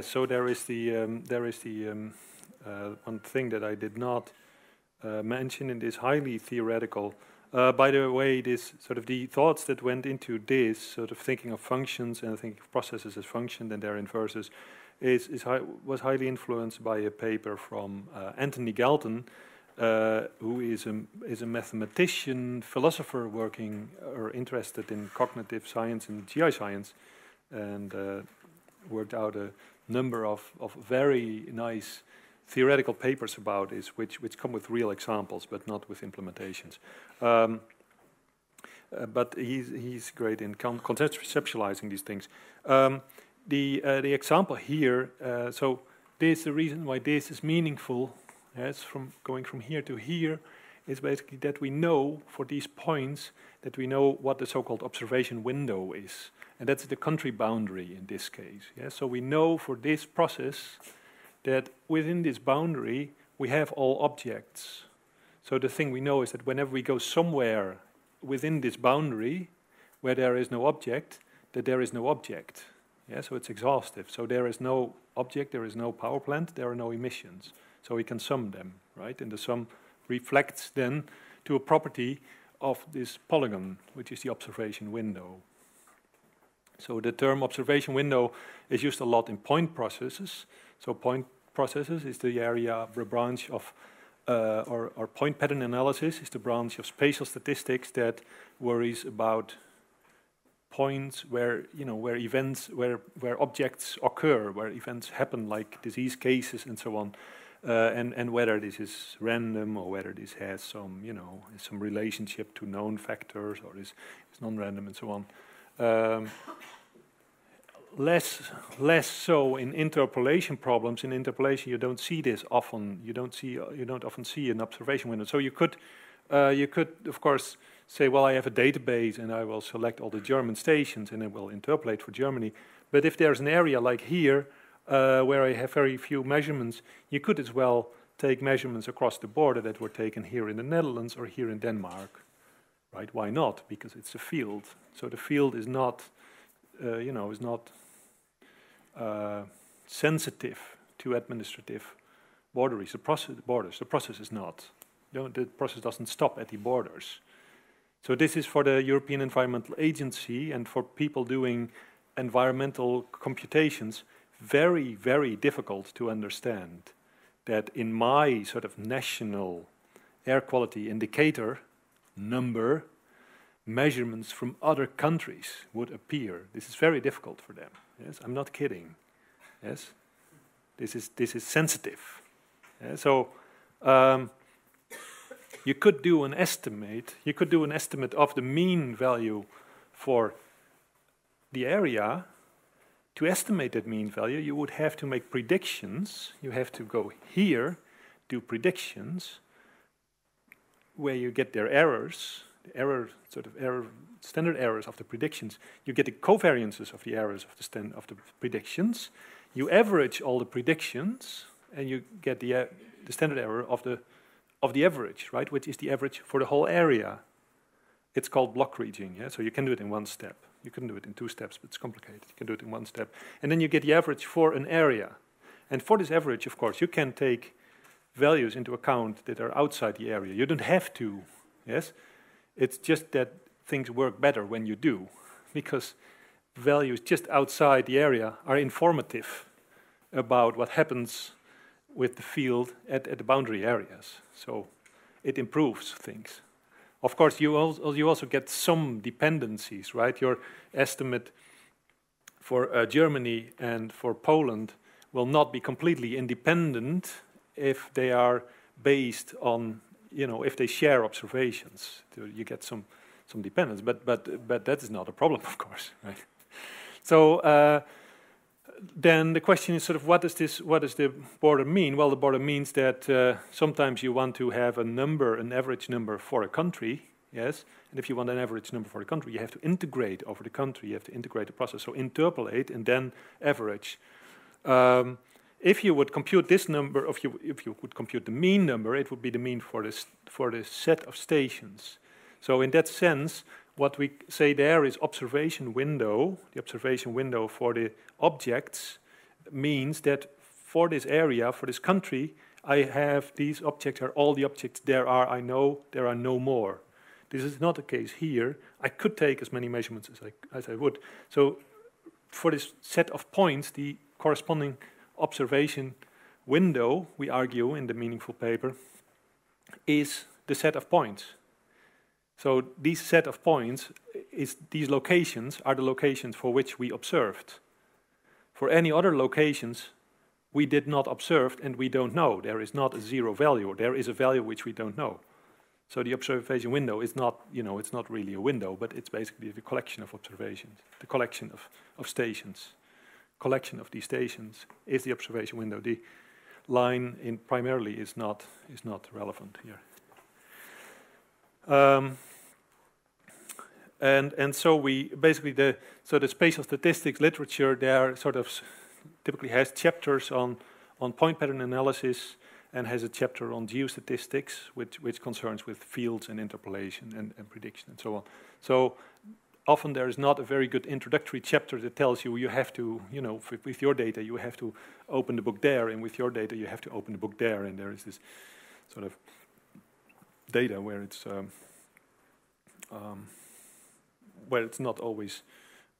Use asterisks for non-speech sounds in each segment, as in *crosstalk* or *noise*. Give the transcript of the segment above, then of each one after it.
So there is the um, there is the um, uh, one thing that I did not uh, mention in this highly theoretical. Uh, by the way, this sort of the thoughts that went into this sort of thinking of functions and thinking of processes as functions and their inverses is, is was highly influenced by a paper from uh, Antony Galton, uh, who is a is a mathematician, philosopher working or interested in cognitive science and GI science, and uh, worked out a number of, of very nice theoretical papers about this, which, which come with real examples, but not with implementations. Um, uh, but he's, he's great in con conceptualizing these things. Um, the, uh, the example here, uh, so this the reason why this is meaningful, yes, from going from here to here, is basically that we know for these points that we know what the so-called observation window is. And that's the country boundary in this case. Yeah? So we know for this process that within this boundary we have all objects. So the thing we know is that whenever we go somewhere within this boundary where there is no object, that there is no object. Yeah, so it's exhaustive. So there is no object, there is no power plant, there are no emissions. So we can sum them, right? And the sum reflects then to a property of this polygon, which is the observation window. So the term observation window is used a lot in point processes. So point processes is the area, the branch of, uh, or, or point pattern analysis is the branch of spatial statistics that worries about points where you know where events where where objects occur where events happen like disease cases and so on uh, and and whether this is random or whether this has some you know some relationship to known factors or is, is non-random and so on um, less less so in interpolation problems. In interpolation, you don't see this often. You don't see you don't often see an observation window. So you could uh, you could of course say, well, I have a database and I will select all the German stations and it will interpolate for Germany. But if there's an area like here uh, where I have very few measurements, you could as well take measurements across the border that were taken here in the Netherlands or here in Denmark right? Why not? Because it's a field. So the field is not, uh, you know, is not uh, sensitive to administrative borders. The process, borders. The process is not. You know, the process doesn't stop at the borders. So this is for the European Environmental Agency and for people doing environmental computations very, very difficult to understand that in my sort of national air quality indicator, number measurements from other countries would appear. This is very difficult for them. Yes, I'm not kidding. Yes, this is this is sensitive. Yeah? So um, you could do an estimate. You could do an estimate of the mean value for the area. To estimate that mean value, you would have to make predictions. You have to go here, do predictions, where you get their errors, the error sort of error standard errors of the predictions. You get the covariances of the errors of the stand of the predictions. You average all the predictions, and you get the uh, the standard error of the of the average, right? Which is the average for the whole area. It's called block kriging. Yeah, so you can do it in one step. You can do it in two steps, but it's complicated. You can do it in one step, and then you get the average for an area. And for this average, of course, you can take values into account that are outside the area. You don't have to, yes? It's just that things work better when you do, because values just outside the area are informative about what happens with the field at, at the boundary areas. So it improves things. Of course, you also, you also get some dependencies, right? Your estimate for uh, Germany and for Poland will not be completely independent if they are based on, you know, if they share observations. You get some, some dependence, but, but, but that is not a problem, of course, *laughs* right? So uh, then the question is sort of what does this, what does the border mean? Well, the border means that uh, sometimes you want to have a number, an average number for a country, yes? And if you want an average number for a country, you have to integrate over the country, you have to integrate the process. So interpolate and then average. Um, if you would compute this number, if you, if you would compute the mean number, it would be the mean for this for the set of stations. So in that sense, what we say there is observation window, the observation window for the objects means that for this area, for this country, I have these objects are all the objects there are, I know there are no more. This is not the case here. I could take as many measurements as I, as I would. So for this set of points, the corresponding observation window, we argue in the meaningful paper, is the set of points. So these set of points is these locations are the locations for which we observed. For any other locations, we did not observe and we don't know. There is not a zero value. There is a value which we don't know. So the observation window is not, you know, it's not really a window, but it's basically the collection of observations, the collection of, of stations. Collection of these stations is the observation window. The line in primarily is not is not relevant here. Um, and and so we basically the so the spatial statistics literature there sort of typically has chapters on on point pattern analysis and has a chapter on geostatistics, which which concerns with fields and interpolation and, and prediction and so on. So often there is not a very good introductory chapter that tells you you have to, you know, with your data you have to open the book there, and with your data you have to open the book there, and there is this sort of data where it's um, um, where it's not always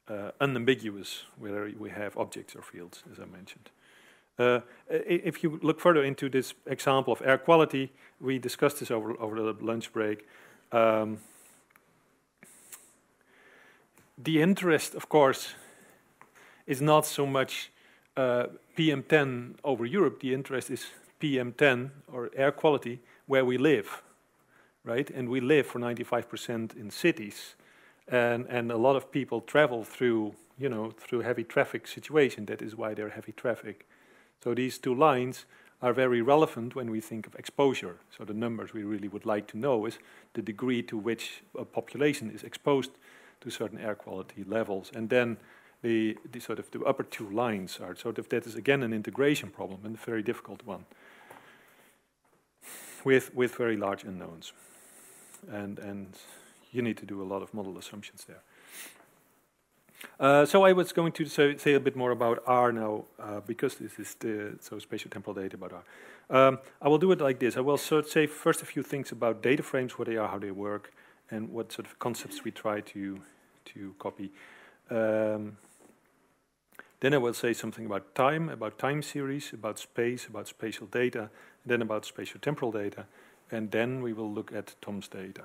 uh, unambiguous whether we have objects or fields, as I mentioned. Uh, if you look further into this example of air quality, we discussed this over, over the lunch break. Um, the interest, of course, is not so much uh, PM10 over Europe. The interest is PM10 or air quality where we live, right? And we live for 95% in cities, and and a lot of people travel through, you know, through heavy traffic situation. That is why they're heavy traffic. So these two lines are very relevant when we think of exposure. So the numbers we really would like to know is the degree to which a population is exposed to certain air quality levels. And then the, the sort of the upper two lines are sort of that is again an integration problem and a very difficult one with with very large unknowns. And and you need to do a lot of model assumptions there. Uh, so I was going to say, say, a bit more about R now, uh, because this is the so spatial temporal data about R. Um, I will do it like this. I will sort of say first a few things about data frames, what they are, how they work, and what sort of concepts we try to to copy. Um, then I will say something about time, about time series, about space, about spatial data, then about spatial temporal data, and then we will look at Tom's data.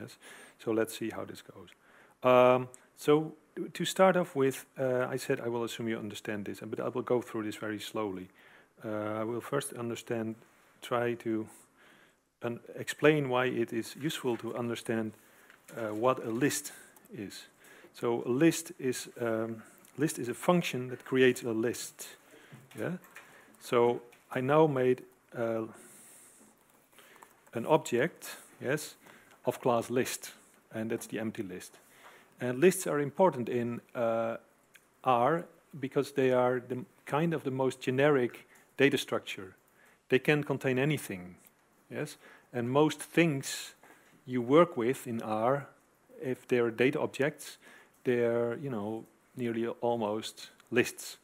Yes. So let's see how this goes. Um, so to start off with, uh, I said I will assume you understand this, but I will go through this very slowly. Uh, I will first understand, try to explain why it is useful to understand uh, what a list is. So a list is um, list is a function that creates a list. Yeah. So I now made uh, an object, yes, of class list, and that's the empty list. And lists are important in uh, R because they are the kind of the most generic data structure. They can contain anything, yes, and most things you work with in R if they're data objects, they're you know nearly almost lists.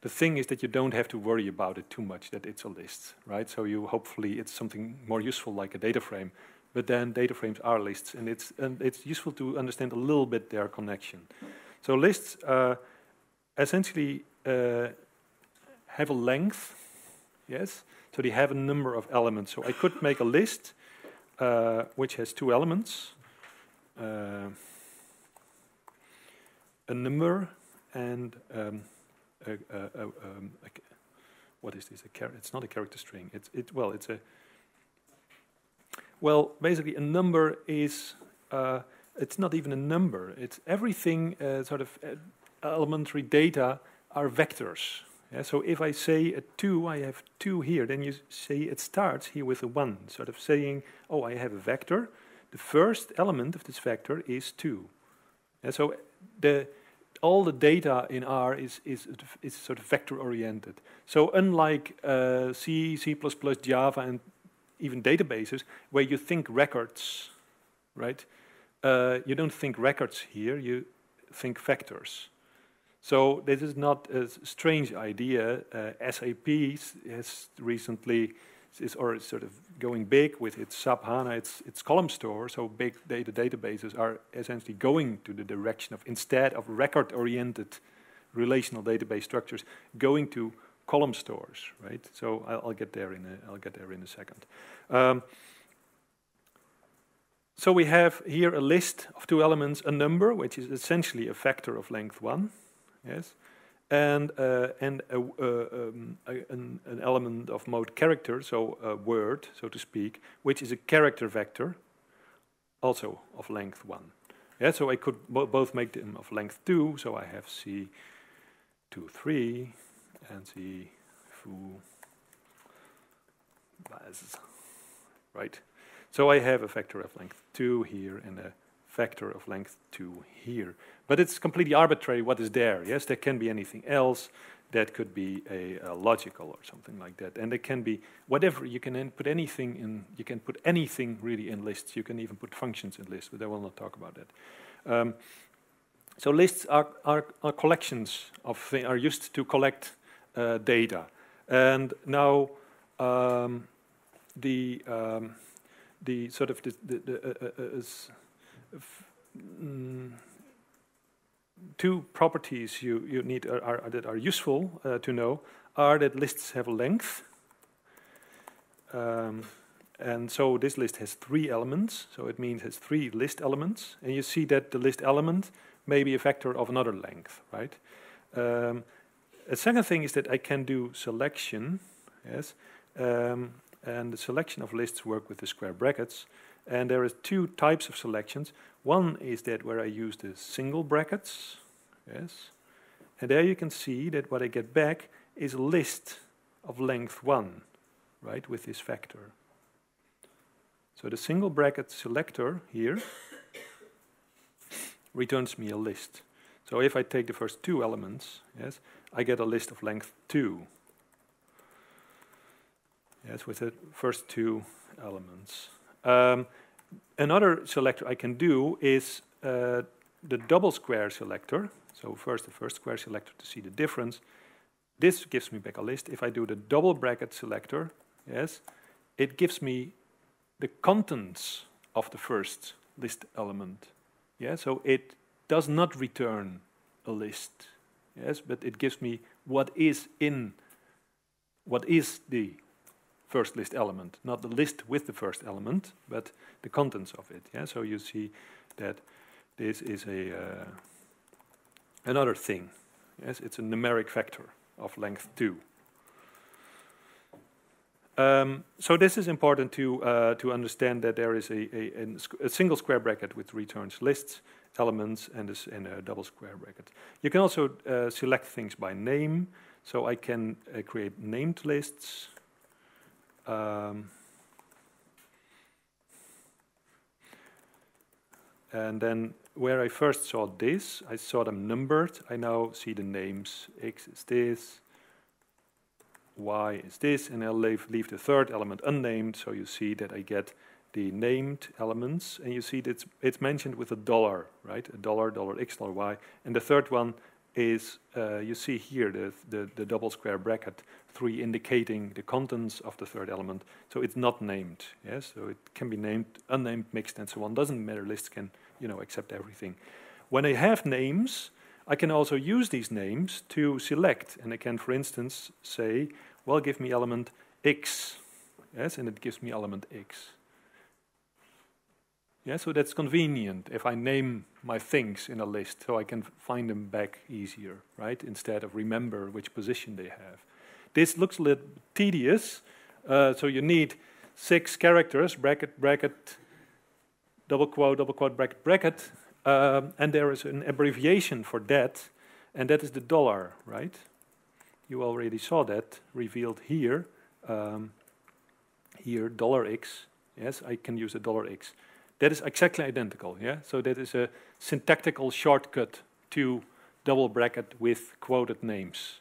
The thing is that you don't have to worry about it too much that it's a list, right? So you hopefully it's something more useful like a data frame, but then data frames are lists, and it's and it's useful to understand a little bit their connection. So lists uh, essentially uh, have a length, yes. So they have a number of elements. So I could make a list uh, which has two elements, uh, a number and um, a, a, a, um, what is this? it's not a character string. It's it. Well, it's a. Well, basically, a number is. Uh, it's not even a number. It's everything. Uh, sort of uh, elementary data are vectors. Yeah, so if I say a 2, I have 2 here, then you say it starts here with a 1, sort of saying, oh, I have a vector, the first element of this vector is 2. And so the, all the data in R is, is, is sort of vector oriented. So unlike uh, C, C++, Java, and even databases, where you think records, right? Uh, you don't think records here, you think vectors. So this is not a strange idea. Uh, SAP has recently is or sort of going big with its SAP HANA, its, its column store. So big data databases are essentially going to the direction of instead of record-oriented relational database structures, going to column stores, right? So I'll, I'll, get there in a, I'll get there in a second. Um, so we have here a list of two elements, a number, which is essentially a factor of length one, yes, and uh, and a, uh, um, a, an, an, element of mode character, so a word, so to speak, which is a character vector, also of length one. Yeah, so I could bo both make them of length two, so I have C two three and C foo right. So I have a factor of length 2 here and a factor of length 2 here. But it's completely arbitrary what is there. Yes, there can be anything else. That could be a, a logical or something like that. And it can be whatever. You can put anything in. You can put anything really in lists. You can even put functions in lists, but I will not talk about that. Um, so lists are, are, are, collections of things, are used to collect uh, data. And now um, the um, the sort of the, the, the uh, uh, uh mm, two properties you, you need are, are that are useful uh, to know are that lists have a length. Um, and so this list has three elements, so it means it has three list elements. And you see that the list element may be a factor of another length, right? Um, a second thing is that I can do selection, yes, um, and the selection of lists work with the square brackets. And there are two types of selections. One is that where I use the single brackets, yes, and there you can see that what I get back is a list of length 1, right, with this factor. So the single bracket selector here returns me a list. So if I take the first two elements, yes, I get a list of length 2. Yes, with the first two elements. Um, another selector I can do is uh, the double square selector. So first the first square selector to see the difference. This gives me back a list. If I do the double bracket selector, yes, it gives me the contents of the first list element. Yeah, so it does not return a list. Yes, but it gives me what is in what is the first list element, not the list with the first element, but the contents of it. Yeah, so you see that this is a uh, another thing. Yes, it's a numeric vector of length two. Um, so this is important to uh, to understand that there is a, a, a, single square bracket which returns lists, elements, and, this, and a double square bracket. You can also uh, select things by name. So I can uh, create named lists um, and then where I first saw this, I saw them numbered. I now see the names. X is this, Y is this, and I'll leave, leave the third element unnamed, so you see that I get the named elements, and you see that it's, it's mentioned with a dollar, right? A dollar, dollar X, dollar Y. And the third one is, uh, you see here, the, the, the double square bracket, 3 indicating the contents of the third element. So it's not named. Yes, so it can be named, unnamed, mixed, and so on. Doesn't matter. Lists can, you know, accept everything. When I have names, I can also use these names to select, and I can, for instance, say, well, give me element x. Yes, and it gives me element x. Yeah, so that's convenient if I name my things in a list so I can find them back easier, right? Instead of remember which position they have. This looks a little tedious, uh, so you need six characters, bracket, bracket, double quote, double quote, bracket, bracket, um, and there is an abbreviation for that, and that is the dollar, right? You already saw that revealed here. Um, here, dollar $x. Yes, I can use a dollar $x. That is exactly identical, yeah? So that is a syntactical shortcut to double bracket with quoted names.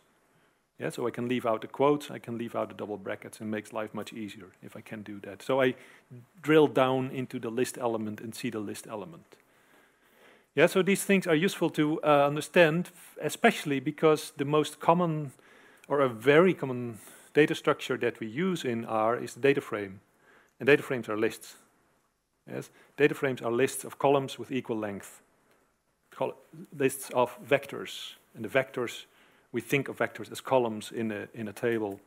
Yeah, so I can leave out the quotes, I can leave out the double brackets, and makes life much easier if I can do that. So I drill down into the list element and see the list element. Yeah, so these things are useful to uh, understand, especially because the most common or a very common data structure that we use in R is the data frame. And data frames are lists. Yes, data frames are lists of columns with equal length. Col lists of vectors. And the vectors, we think of vectors as columns in a, in a table.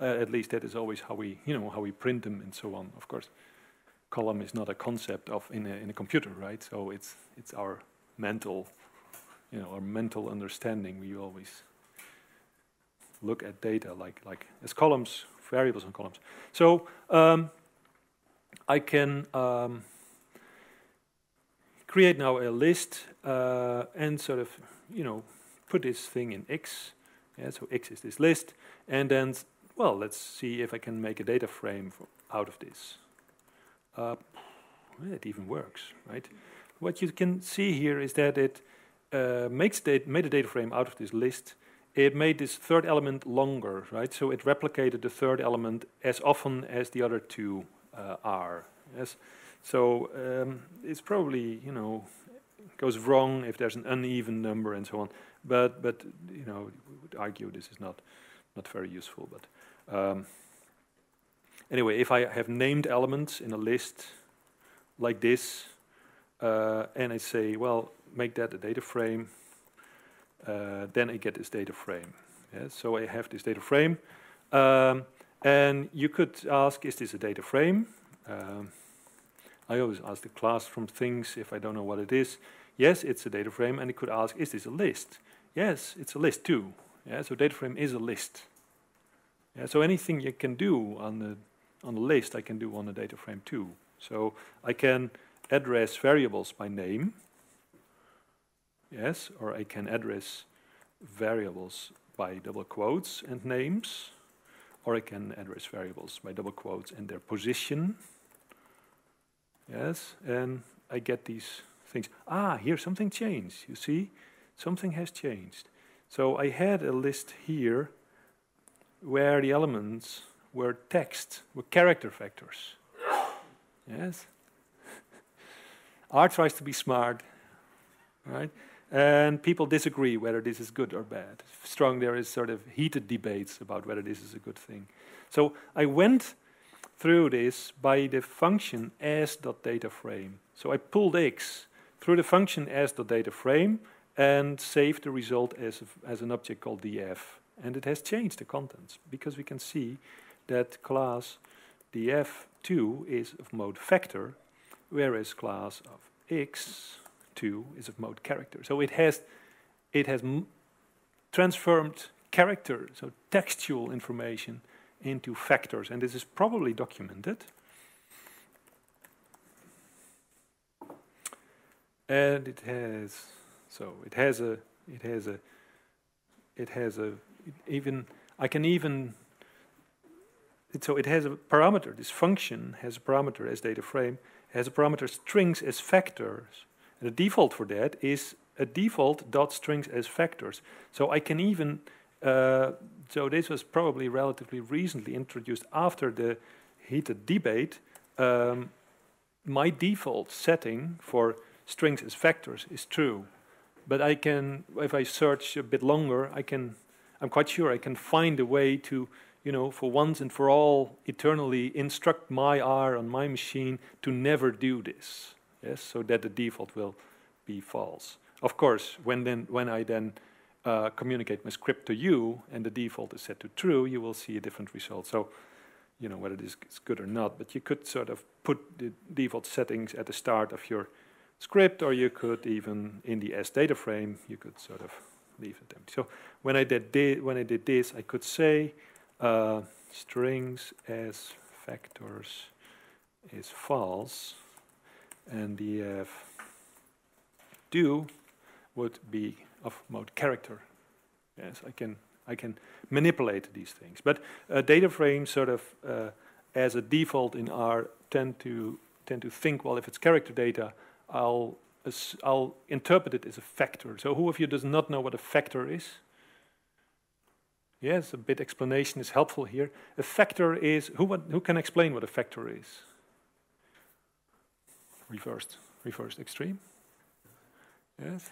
Uh, at least that is always how we, you know, how we print them and so on, of course column is not a concept of in a, in a computer, right? So it's it's our mental, you know, our mental understanding. We always look at data like like as columns, variables and columns. So um, I can um, create now a list uh, and sort of you know put this thing in X. Yeah, so X is this list, and then well, let's see if I can make a data frame out of this uh, it even works, right? What you can see here is that it uh, makes made a data frame out of this list. It made this third element longer, right? So it replicated the third element as often as the other two are. Yes. So um, it's probably you know goes wrong if there's an uneven number and so on. But but you know we would argue this is not not very useful. But um, Anyway, if I have named elements in a list like this, uh, and I say, well, make that a data frame, uh, then I get this data frame. Yeah, so I have this data frame. Um, and you could ask, is this a data frame? Um, I always ask the class from things if I don't know what it is. Yes, it's a data frame. And it could ask, is this a list? Yes, it's a list too. Yeah, so data frame is a list. Yeah, so anything you can do on the on the list I can do on the data frame too. So I can address variables by name, yes, or I can address variables by double quotes and names, or I can address variables by double quotes and their position, yes, and I get these things. Ah, here something changed, you see? Something has changed. So I had a list here where the elements were text, were character vectors. Yes? *laughs* R tries to be smart, right? And people disagree whether this is good or bad. Strong, there is sort of heated debates about whether this is a good thing. So I went through this by the function as.data.frame. So I pulled x through the function as.data.frame and saved the result as, a, as an object called df. And it has changed the contents because we can see that class df2 is of mode factor, whereas class of x2 is of mode character. So it has it has transformed character, so textual information, into factors, and this is probably documented. And it has so it has a it has a it has a it even I can even so it has a parameter. This function has a parameter as data frame, has a parameter strings as factors. The default for that is a default dot strings as factors. So I can even, uh, so this was probably relatively recently introduced after the heated debate. Um, my default setting for strings as factors is true. But I can, if I search a bit longer, I can, I'm quite sure I can find a way to you know, for once and for all, eternally instruct my R on my machine to never do this. Yes, so that the default will be false. Of course, when then when I then uh, communicate my script to you and the default is set to true, you will see a different result. So, you know whether this is good or not. But you could sort of put the default settings at the start of your script, or you could even in the S data frame, you could sort of leave it empty. So when I did when I did this, I could say uh, strings as factors is false and df do would be of mode character. Yes, I can I can manipulate these things. But uh, data frames sort of uh, as a default in R tend to tend to think well if it's character data I'll I'll interpret it as a factor. So who of you does not know what a factor is? Yes, a bit explanation is helpful here. A factor is, who, what, who can explain what a factor is? Reversed, reversed extreme. Yes?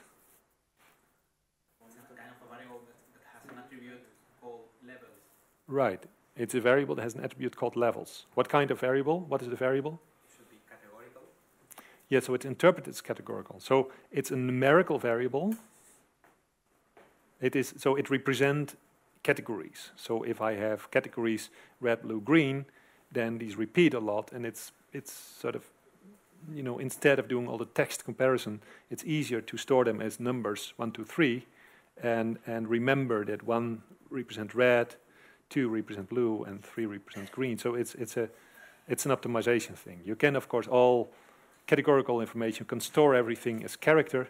Right. It's a variable that has an attribute called levels. What kind of variable? What is the variable? It Should be categorical. Yeah, so it's interpreted as categorical. So it's a numerical variable. It is so it represents categories. So if I have categories red, blue, green, then these repeat a lot, and it's it's sort of you know instead of doing all the text comparison, it's easier to store them as numbers one, two, three, and and remember that one represents red, two represent blue, and three represents green. So it's it's a it's an optimization thing. You can of course all categorical information can store everything as character,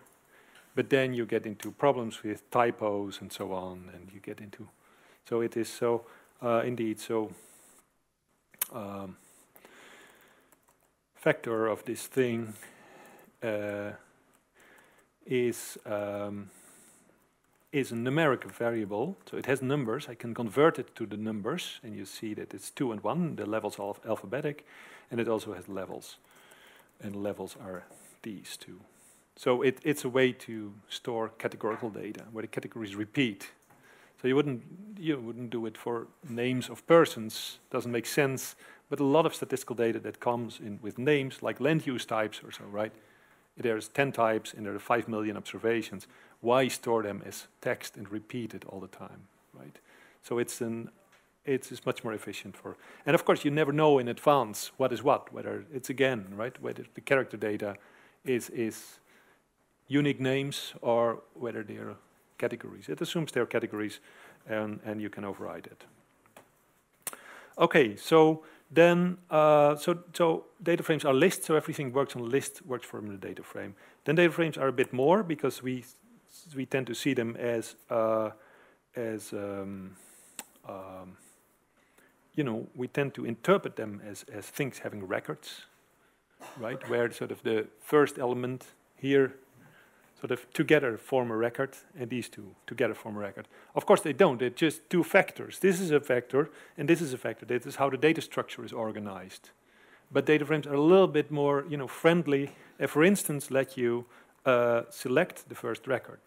but then you get into problems with typos and so on, and you get into so it is so uh, indeed so. Um, factor of this thing uh, is um, is a numeric variable, so it has numbers. I can convert it to the numbers, and you see that it's two and one. The levels are alphabetic, and it also has levels, and levels are these two. So it, it's a way to store categorical data where the categories repeat. So you wouldn't you wouldn't do it for names of persons. Doesn't make sense. But a lot of statistical data that comes in with names like land use types or so, right? There's 10 types and there are 5 million observations. Why store them as text and repeat it all the time, right? So it's an it's, it's much more efficient for. And of course, you never know in advance what is what. Whether it's again right, whether the character data is is unique names or whether they're categories. It assumes they're categories, and and you can override it. Okay, so then, uh, so, so data frames are lists, so everything works on list, works from the data frame. Then data frames are a bit more because we, we tend to see them as, uh, as um, um, you know, we tend to interpret them as, as things having records, right? Where sort of the first element here sort of together form a record, and these two together form a record. Of course, they don't. They're just two factors. This is a factor, and this is a factor. This is how the data structure is organized. But data frames are a little bit more, you know, friendly. And for instance, let you uh, select the first record.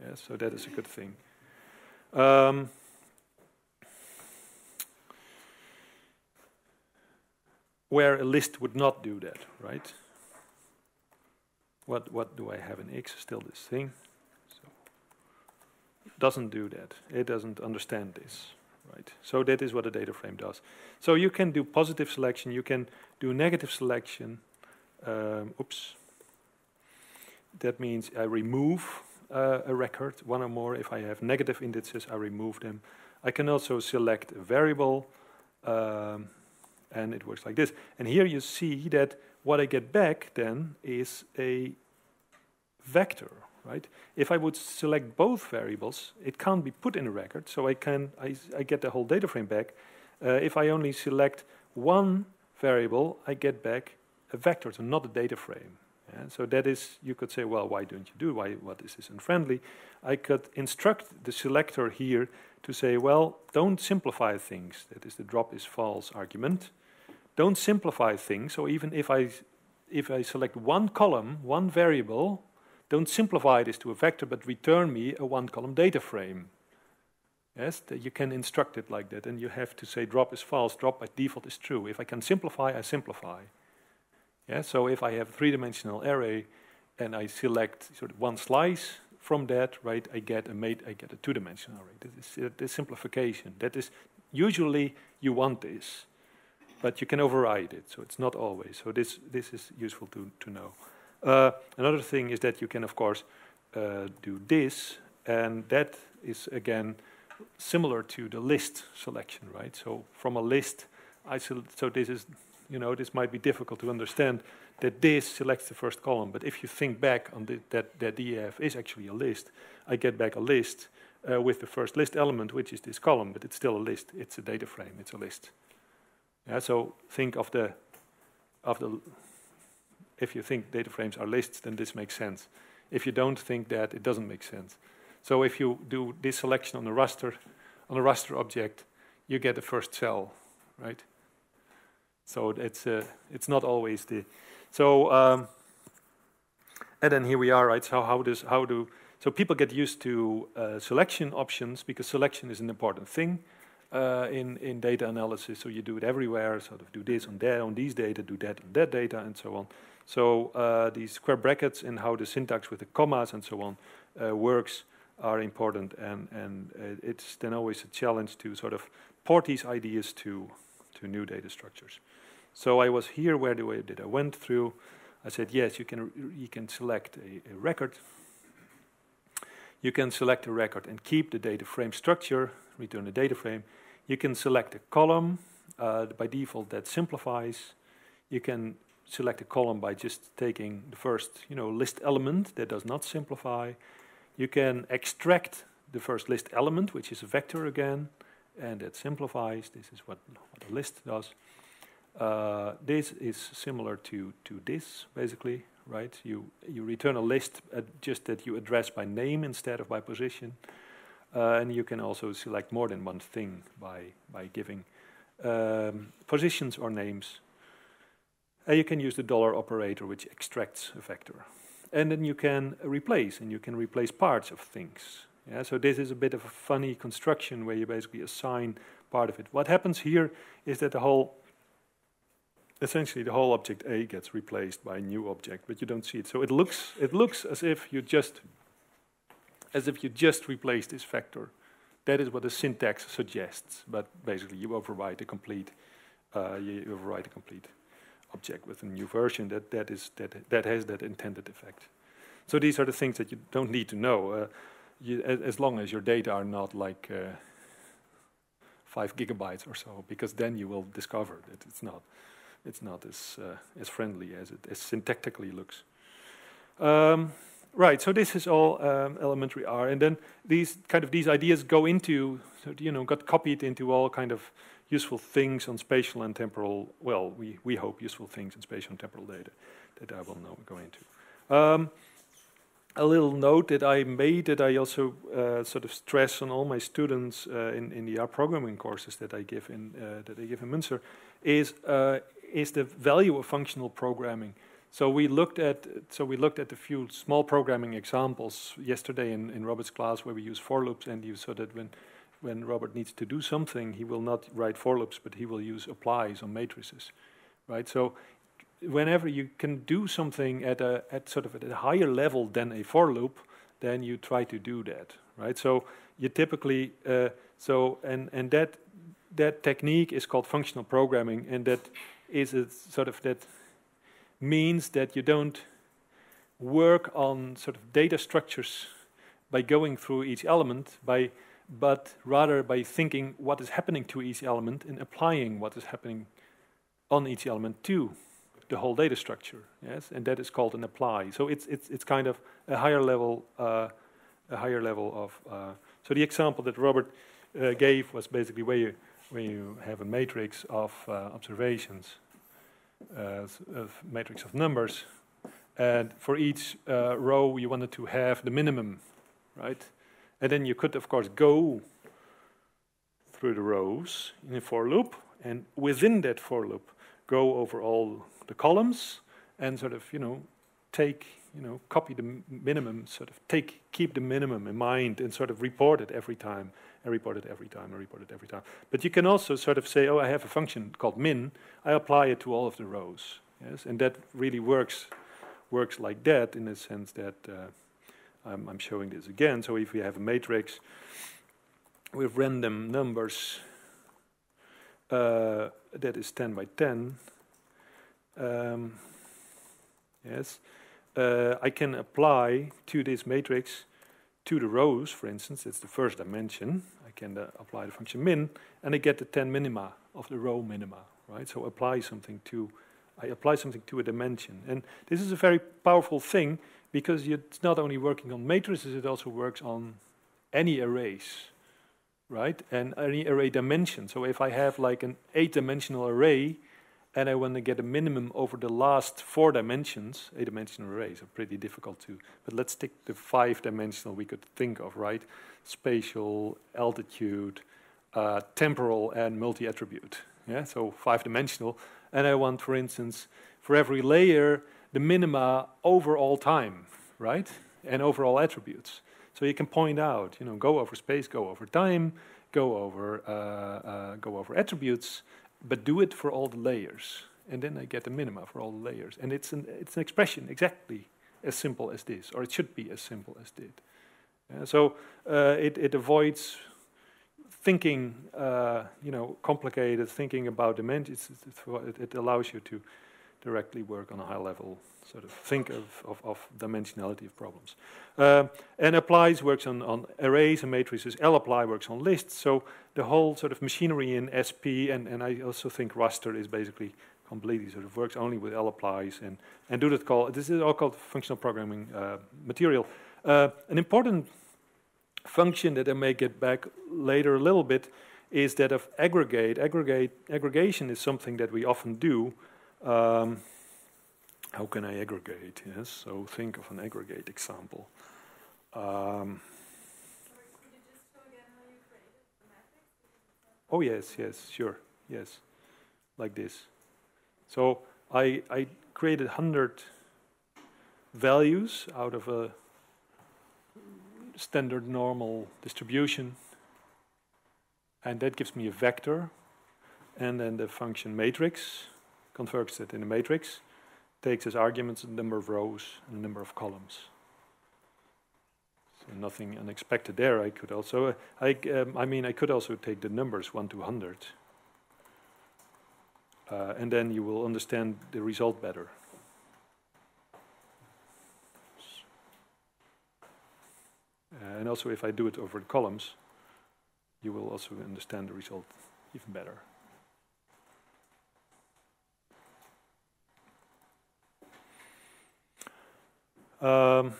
Yeah, so that is a good thing. Um, where a list would not do that, right? What, what do I have in X? Still this thing. So it doesn't do that. It doesn't understand this. Right. So that is what a data frame does. So you can do positive selection. You can do negative selection. Um, oops. That means I remove uh, a record, one or more. If I have negative indices, I remove them. I can also select a variable, um, and it works like this. And here you see that what I get back then is a vector, right? If I would select both variables, it can't be put in a record, so I can I, I get the whole data frame back. Uh, if I only select one variable, I get back a vector, so not a data frame. Yeah? So that is, you could say, well, why don't you do? Why? What is this unfriendly? I could instruct the selector here to say, well, don't simplify things. That is the drop is false argument don't simplify things. So even if I, if I select one column, one variable, don't simplify this to a vector, but return me a one-column data frame. Yes, you can instruct it like that, and you have to say drop is false, drop by default is true. If I can simplify, I simplify. Yeah, so if I have a three-dimensional array and I select sort of one slice from that, right, I get a mate, I get a two-dimensional array. This is uh, the simplification. That is usually you want this but you can override it, so it's not always. So this, this is useful to, to know. Uh, another thing is that you can, of course, uh, do this, and that is, again, similar to the list selection, right? So from a list, I so this is, you know, this might be difficult to understand that this selects the first column, but if you think back on the, that, that df is actually a list, I get back a list uh, with the first list element, which is this column, but it's still a list. It's a data frame, it's a list. Yeah, so think of the of the if you think data frames are lists, then this makes sense. If you don't think that, it doesn't make sense. So if you do this selection on a raster, on a raster object, you get the first cell, right? So it's uh, it's not always the so um, And then here we are, right? So how does how do so people get used to uh, selection options because selection is an important thing uh, in in data analysis. So you do it everywhere. Sort of do this on that on these data, do that on that data, and so on. So uh, these square brackets and how the syntax with the commas and so on uh, works are important, and and uh, it's then always a challenge to sort of port these ideas to to new data structures. So I was here. Where do I did I went through? I said, yes, you can, you can select a, a record. You can select a record and keep the data frame structure, return the data frame. You can select a column. Uh, by default, that simplifies. You can select a column by just taking the first you know, list element. That does not simplify. You can extract the first list element, which is a vector again, and that simplifies. This is what, what a list does. Uh, this is similar to, to this, basically, right? You, you return a list just that you address by name instead of by position. Uh, and you can also select more than one thing by, by giving um, positions or names. And you can use the dollar operator, which extracts a vector. And then you can replace, and you can replace parts of things. Yeah, so this is a bit of a funny construction where you basically assign part of it. What happens here is that the whole essentially the whole object A gets replaced by a new object, but you don't see it. So it looks it looks as if you just as if you just replace this vector. That is what the syntax suggests, but basically you override a complete uh, you override a complete object with a new version that that is that that has that intended effect. So these are the things that you don't need to know, uh, you, as, as, long as your data are not like uh, five gigabytes or so, because then you will discover that it's not it's not as uh, as friendly as it as syntactically looks. Um, right. So this is all um, elementary R, and then these kind of these ideas go into you know got copied into all kind of useful things on spatial and temporal. Well, we we hope useful things in spatial and temporal data that I will now go into. Um, a little note that I made that I also uh, sort of stress on all my students uh, in, in the R programming courses that I give in uh, that I give in Münster is uh, is the value of functional programming. So we looked at so we looked at a few small programming examples yesterday in, in Robert's class where we use for loops and you so that when when Robert needs to do something, he will not write for loops, but he will use applies on matrices, right? So whenever you can do something at a at sort of at a higher level than a for loop, then you try to do that, right? So you typically uh, so and and that that technique is called functional programming, and that is a sort of that means that you don't work on sort of data structures by going through each element, by but rather by thinking what is happening to each element and applying what is happening on each element to the whole data structure. Yes, and that is called an apply. So it's it's it's kind of a higher level uh, a higher level of. Uh, so the example that Robert uh, gave was basically where you where you have a matrix of uh, observations, matrix of numbers, and for each uh, row you wanted to have the minimum, right? And then you could, of course, go through the rows in a for loop, and within that for loop, go over all the columns and sort of, you know, take, you know, copy the minimum, sort of take, keep the minimum in mind, and sort of report it every time I report it every time, I report it every time. But you can also sort of say, oh, I have a function called min, I apply it to all of the rows. Yes, and that really works works like that in the sense that uh, I'm, I'm, showing this again. So if we have a matrix with random numbers uh, that is 10 by 10, um, yes, uh, I can apply to this matrix to the rows, for instance, it's the first dimension. I can uh, apply the function min, and I get the 10 minima of the row minima, right? So apply something to, I apply something to a dimension. And this is a very powerful thing because it's not only working on matrices, it also works on any arrays, right? And any array dimension. So if I have like an eight-dimensional array, and I want to get a minimum over the last four dimensions. Eight-dimensional arrays are pretty difficult to, but let's take the five-dimensional we could think of, right? Spatial, altitude, uh, temporal, and multi-attribute. Yeah, so five-dimensional. And I want, for instance, for every layer, the minima over all time, right? And over all attributes. So you can point out, you know, go over space, go over time, go over uh, uh, go over attributes, but do it for all the layers, and then I get the minima for all the layers. And it's an it's an expression exactly as simple as this, or it should be as simple as this. Uh, so uh, it it avoids thinking, uh, you know, complicated thinking about dimensions. It, it, allows you to directly work on a high level, sort of think of, of, of dimensionality of problems. Uh, and applies works on, on arrays and matrices. L lapply works on lists. So the whole sort of machinery in SP, and, and I also think raster is basically completely sort of works only with lapplies and, and do.call. This is all called functional programming uh, material. Uh, an important function that I may get back later a little bit is that of aggregate. Aggregate aggregation is something that we often do. Um, how can I aggregate? Yes, so think of an aggregate example. Um, oh yes, yes, sure, yes, like this. So I I created hundred values out of a standard normal distribution. And that gives me a vector. And then the function matrix converts it in a matrix, takes as arguments the number of rows and the number of columns. So nothing unexpected there. I could also, uh, I, um, I mean, I could also take the numbers 1 to 100. Uh, and then you will understand the result better. Uh, and also if I do it over the columns, you will also understand the result even better. Um,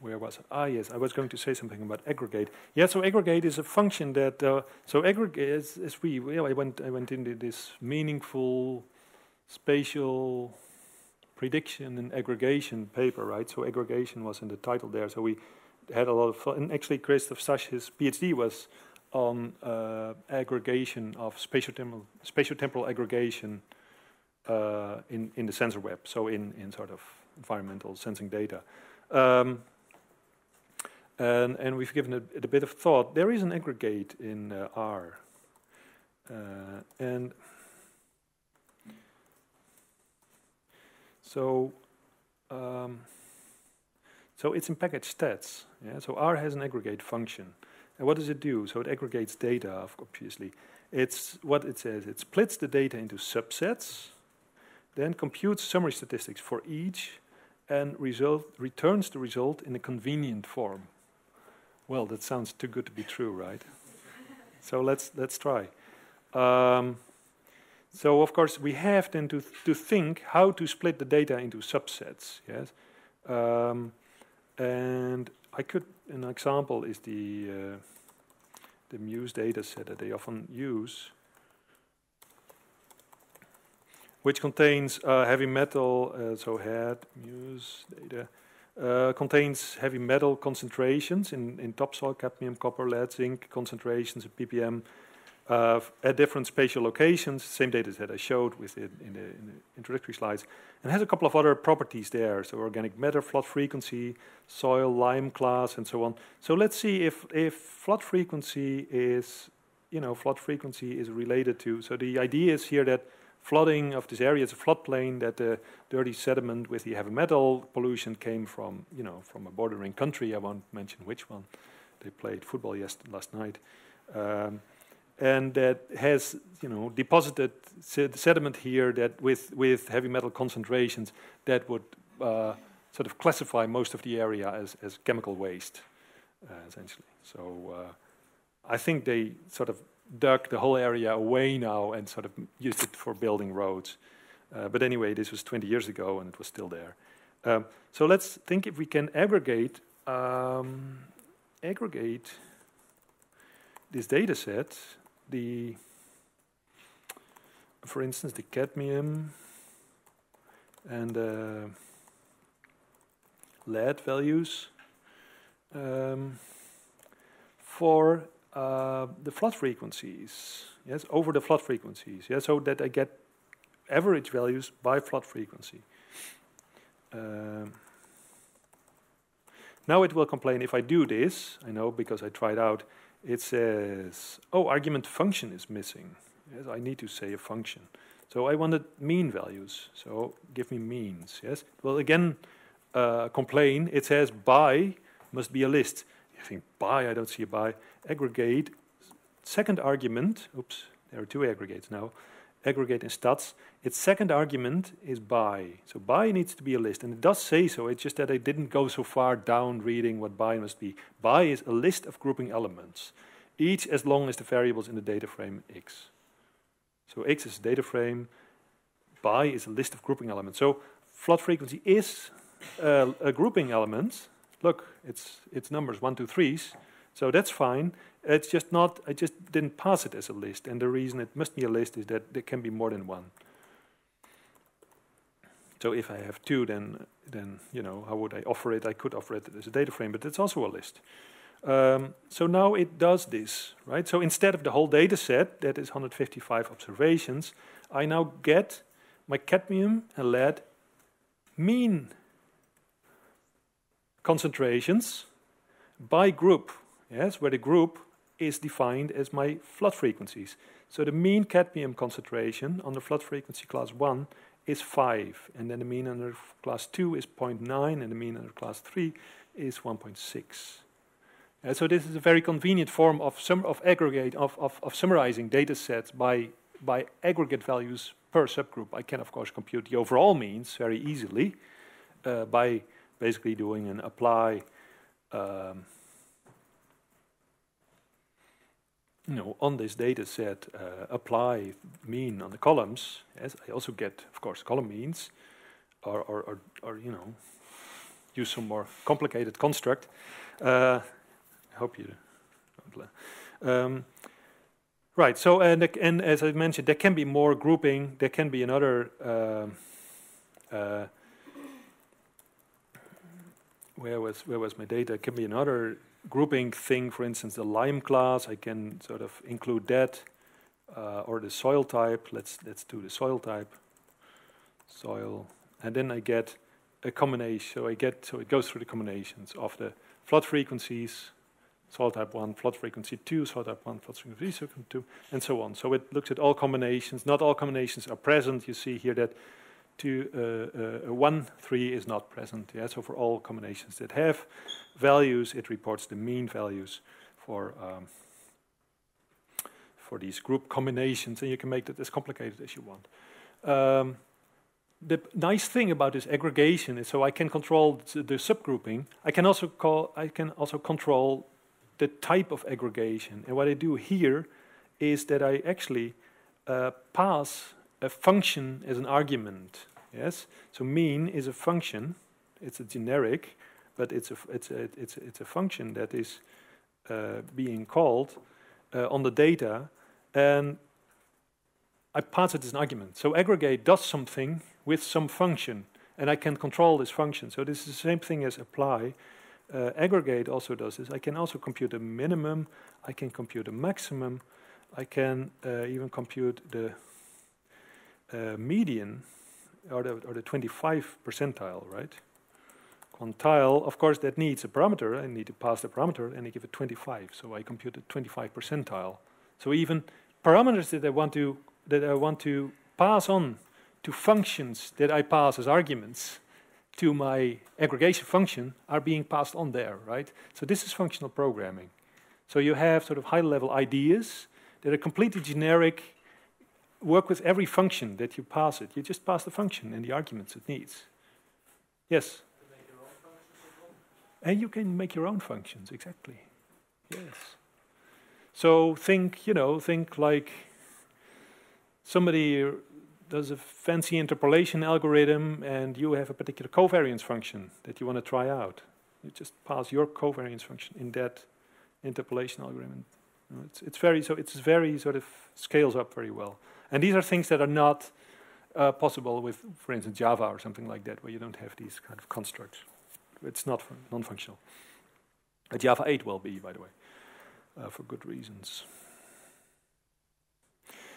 where was it? Ah, yes, I was going to say something about aggregate. Yeah, so aggregate is a function that. Uh, so aggregate is, is we. Well, I went. I went into this meaningful spatial prediction and aggregation paper, right? So aggregation was in the title there. So we had a lot of fun. And actually, Christoph Stasch, his PhD was on uh, aggregation of spatiotemporal, spatiotemporal aggregation uh, in, in the sensor web, so in, in sort of environmental sensing data. Um, and, and we've given it, a bit of thought. There is an aggregate in uh, R. Uh, and so um, so it's in package stats. Yeah? So R has an aggregate function. And what does it do? So it aggregates data, obviously. It's what it says. It splits the data into subsets, then computes summary statistics for each, and result, returns the result in a convenient form. Well, that sounds too good to be true, right? so let's let's try. Um, so of course we have then to to think how to split the data into subsets. Yes. Um, and I could, an example is the uh, the meuse data set that they often use, which contains uh, heavy metal, uh, so head, meuse data, uh, contains heavy metal concentrations in, in topsoil, cadmium, copper, lead, zinc concentrations, ppm, uh, at different spatial locations, same data set I showed with it in the, in the, introductory slides, and has a couple of other properties there. So organic matter, flood frequency, soil, lime class, and so on. So let's see if if flood frequency is, you know, flood frequency is related to. So the idea is here that flooding of this area is a floodplain that the dirty sediment with the heavy metal pollution came from, you know, from a bordering country. I won't mention which one. They played football yesterday, last night. Um, and that has you know deposited sediment here that with with heavy metal concentrations that would uh, sort of classify most of the area as as chemical waste uh, essentially so uh, I think they sort of dug the whole area away now and sort of used it for building roads. Uh, but anyway this was 20 years ago and it was still there. Um, so let's think if we can aggregate um, aggregate this data set the, for instance, the cadmium and uh, lead values um, for uh, the flood frequencies. Yes, over the flood frequencies. Yeah, so that I get average values by flood frequency. Um, now it will complain if I do this, I know because I tried out, it says, oh, argument function is missing. Yes, I need to say a function. So I wanted mean values, so give me means, yes? Well, again, uh, complain, it says by must be a list. Think by, I don't see a by. Aggregate, second argument, oops, there are two aggregates now. Aggregate in stats, its second argument is by. So by needs to be a list, and it does say so, it's just that I didn't go so far down reading what by must be. By is a list of grouping elements, each as long as the variables in the data frame x. So x is a data frame, by is a list of grouping elements. So flood frequency is uh, a grouping element. Look, it's, it's numbers, one, two, threes. So that's fine. It's just not, I just didn't pass it as a list. And the reason it must be a list is that there can be more than one. So if I have two, then, then you know, how would I offer it? I could offer it as a data frame, but it's also a list. Um, so now it does this, right? So instead of the whole data set, that is 155 observations, I now get my cadmium and lead mean concentrations by group, yes, where the group is defined as my flood frequencies. So the mean cadmium concentration under flood frequency class 1 is 5, and then the mean under class 2 is 0.9, and the mean under class 3 is 1.6. Uh, so this is a very convenient form of, sum of aggregate, of, of, of summarizing data sets by, by aggregate values per subgroup. I can, of course, compute the overall means very easily uh, by basically doing an apply um, you know, on this data set, uh, apply mean on the columns, yes, I also get, of course, column means, or, or, or, or you know, use some more complicated construct. Uh, I hope you don't. Um, right, so, and, and as I mentioned, there can be more grouping, there can be another um, uh, where was where was my data? It can be another grouping thing, for instance, the lime class. I can sort of include that, uh, or the soil type. Let's let's do the soil type, soil, and then I get a combination. So I get so it goes through the combinations of the flood frequencies, soil type one, flood frequency two, soil type one, flood frequency two, and so on. So it looks at all combinations. Not all combinations are present. You see here that two, uh, uh, 1, 3 is not present. Yeah? So for all combinations that have values, it reports the mean values for, um, for these group combinations, and you can make that as complicated as you want. Um, the nice thing about this aggregation is so I can control the subgrouping. I can also call I can also control the type of aggregation. And what I do here is that I actually uh, pass a function as an argument. Yes, so mean is a function. It's a generic, but it's a it's a it's a, it's a function that is uh, being called uh, on the data, and I pass it as an argument. So aggregate does something with some function, and I can control this function. So this is the same thing as apply. Uh, aggregate also does this. I can also compute a minimum. I can compute a maximum. I can uh, even compute the uh, median or the, or the 25 percentile, right? Quantile, of course, that needs a parameter. I need to pass the parameter and I give it 25. So I compute a 25 percentile. So even parameters that I want to that I want to pass on to functions that I pass as arguments to my aggregation function are being passed on there, right? So this is functional programming. So you have sort of high-level ideas that are completely generic work with every function that you pass it. You just pass the function and the arguments it needs. Yes? And you can make your own functions, exactly. Yes. So think, you know, think like somebody does a fancy interpolation algorithm and you have a particular covariance function that you want to try out. You just pass your covariance function in that interpolation algorithm. It's, it's very, so it's very sort of scales up very well. And these are things that are not uh, possible with, for instance, Java or something like that, where you don't have these kind of constructs. It's not non-functional. Uh, Java 8 will be, by the way, uh, for good reasons.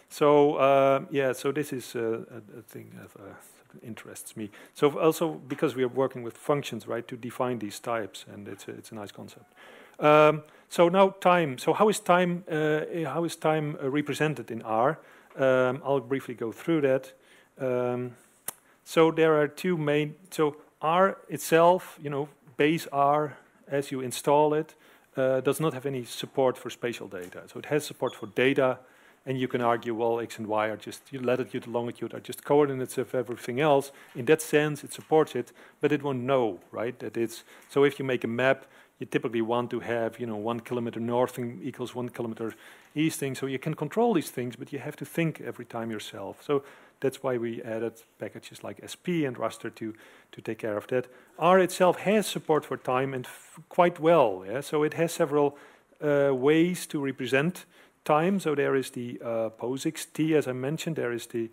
So uh, yeah, so this is uh, a, a, thing that interests me. So also because we are working with functions, right, to define these types, and it's a, it's a nice concept. Um, so now time. So how is time? Uh, how is time represented in R? Um, I'll briefly go through that. Um, so there are two main. So R itself, you know, base R as you install it, uh, does not have any support for spatial data. So it has support for data, and you can argue, well, x and y are just latitude, longitude are just coordinates of everything else. In that sense, it supports it, but it won't know, right? That it's so if you make a map, you typically want to have, you know, one kilometer northing equals one kilometer easting. So you can control these things, but you have to think every time yourself. So that's why we added packages like SP and raster to, to take care of that. R itself has support for time and quite well. Yeah? So it has several uh, ways to represent time. So there is the uh, POSIX T, as I mentioned. There is the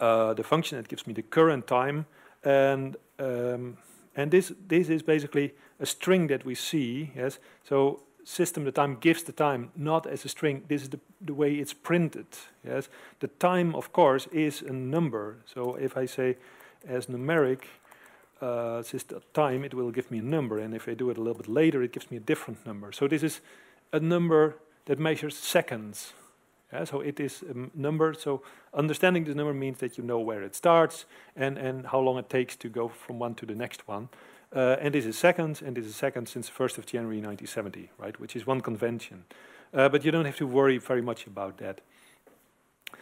uh, the function that gives me the current time, and um, and this this is basically a string that we see. Yes. So system the time gives the time not as a string. This is the, the way it's printed. Yes, the time, of course, is a number. So if I say as numeric uh, system time, it will give me a number, and if I do it a little bit later, it gives me a different number. So this is a number that measures seconds. Yeah, so it is a number. So understanding this number means that you know where it starts and, and how long it takes to go from one to the next one. Uh, and this is second, and this is second since 1st of January 1970, right, which is one convention. Uh, but you don't have to worry very much about that.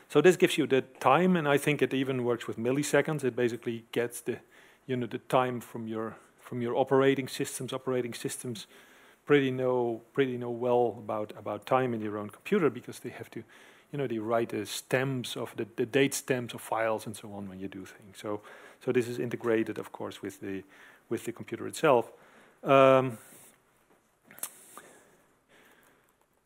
So this gives you the time, and I think it even works with milliseconds. It basically gets the, you know, the time from your from your operating systems. Operating systems pretty know pretty know well about about time in your own computer because they have to, you know, they write the stamps of the, the date stamps of files and so on when you do things. So so this is integrated, of course, with the with the computer itself. Um,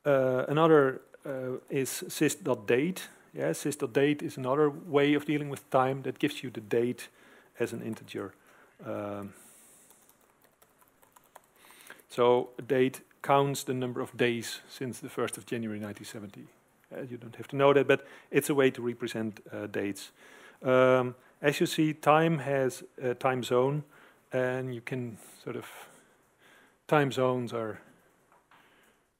uh, another uh, is sys.date. Yeah, sys.date is another way of dealing with time that gives you the date as an integer. Um, so date counts the number of days since the 1st of January 1970. Uh, you don't have to know that, but it's a way to represent uh, dates. Um, as you see, time has a time zone and you can sort of time zones are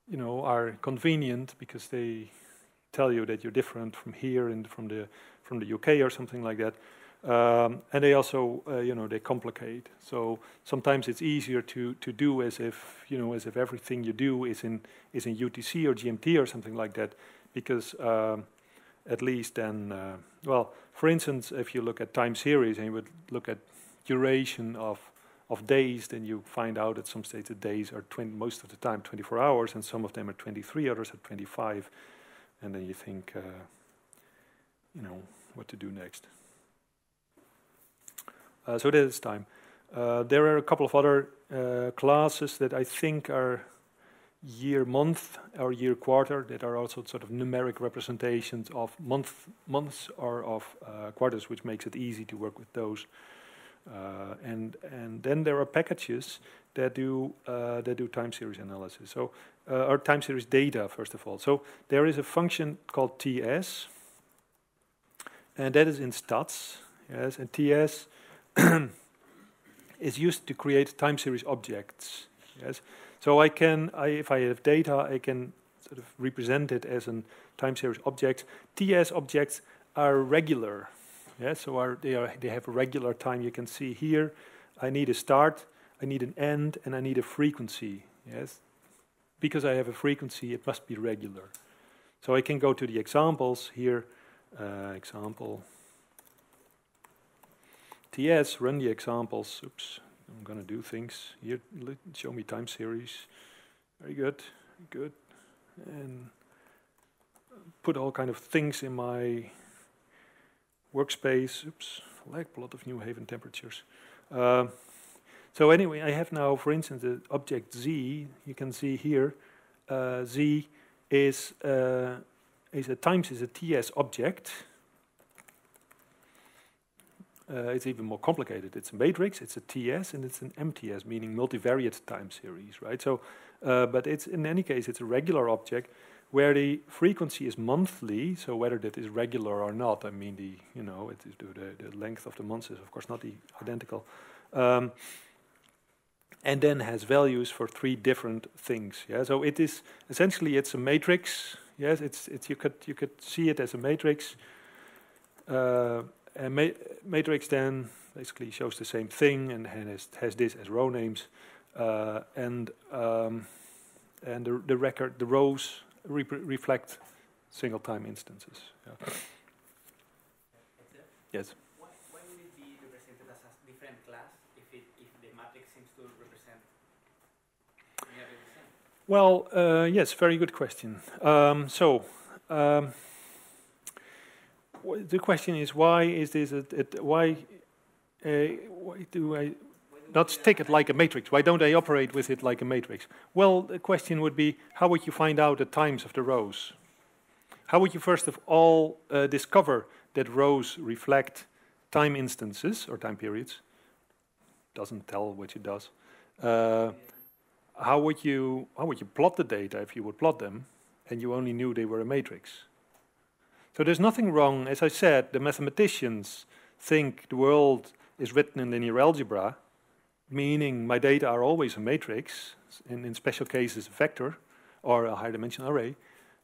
you know are convenient because they tell you that you're different from here and from the from the UK or something like that. Um, and they also, uh, you know, they complicate. So sometimes it's easier to to do as if you know as if everything you do is in is in UTC or GMT or something like that, because um, at least then, uh, well, for instance, if you look at time series and you would look at duration of of days, then you find out that some states the days are 20, most of the time 24 hours, and some of them are 23, others are 25, and then you think, uh, you know, what to do next. Uh, so that is time. Uh, there are a couple of other uh, classes that I think are year month or year quarter that are also sort of numeric representations of month months or of uh, quarters, which makes it easy to work with those. Uh, and and then there are packages that do uh, that do time series analysis. So uh, or time series data first of all. So there is a function called TS, and that is in stats. Yes, and TS *clears throat* is used to create time series objects. Yes, so I can I, if I have data, I can sort of represent it as a time series object. TS objects are regular yeah, so are, they, are, they have a regular time. You can see here, I need a start, I need an end, and I need a frequency. Yes, because I have a frequency, it must be regular. So I can go to the examples here. Uh, example TS, run the examples. Oops, I'm going to do things. Here, show me time series. Very good, good. And put all kind of things in my workspace. Oops, like a lot of New Haven temperatures. Uh, so anyway, I have now, for instance, the object z. You can see here, uh, z is uh, is a times is a TS object. Uh, it's even more complicated. It's a matrix, it's a TS, and it's an MTS, meaning multivariate time series, right? So, uh, but it's in any case, it's a regular object where the frequency is monthly, so whether that is regular or not, I mean the you know it is the, the, length of the months is of course not identical, um, and then has values for three different things. Yeah, so it is essentially it's a matrix. Yes, it's it's you could you could see it as a matrix. Uh, a ma matrix then basically shows the same thing and has has this as row names, uh, and um, and the, the record the rows re reflect single time instances. Yeah. Yes. Why, why would it be represented as a different class if, it, if the matrix seems to represent nearly the same? Well, uh, yes, very good question. Um, so, um, the question is why is this a, a why, uh, why do I not take it like a matrix? Why don't I operate with it like a matrix? Well, the question would be, how would you find out the times of the rows? How would you first of all uh, discover that rows reflect time instances or time periods? Doesn't tell which it does. Uh, how would you how would you plot the data if you would plot them, and you only knew they were a matrix? So there's nothing wrong. As I said, the mathematicians think the world is written in linear algebra, meaning my data are always a matrix, in, in special cases a vector or a higher dimensional array,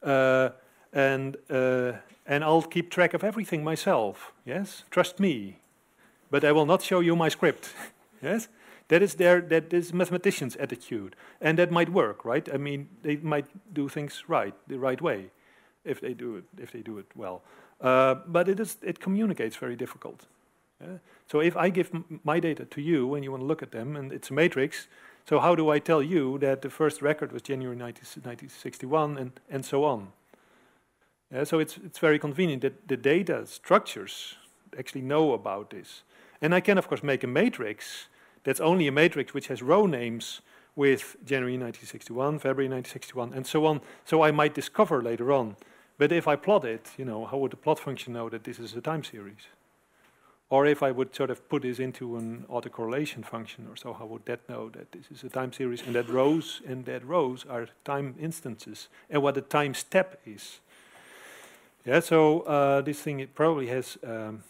uh, and uh, and I'll keep track of everything myself. Yes, trust me, but I will not show you my script. *laughs* yes, that is their that is mathematicians' attitude, and that might work, right? I mean, they might do things right the right way, if they do it if they do it well. Uh, but it is it communicates very difficult. Yeah? So if I give my data to you and you want to look at them, and it's a matrix, so how do I tell you that the first record was January 19, 1961 and, and so on? Yeah, so it's, it's very convenient that the data structures actually know about this. And I can, of course, make a matrix that's only a matrix which has row names with January 1961, February 1961, and so on. So I might discover later on. But if I plot it, you know, how would the plot function know that this is a time series? Or if I would sort of put this into an autocorrelation function or so, how would that know that this is a time series and that rows and that rows are time instances and what the time step is? Yeah, so uh, this thing it probably has um,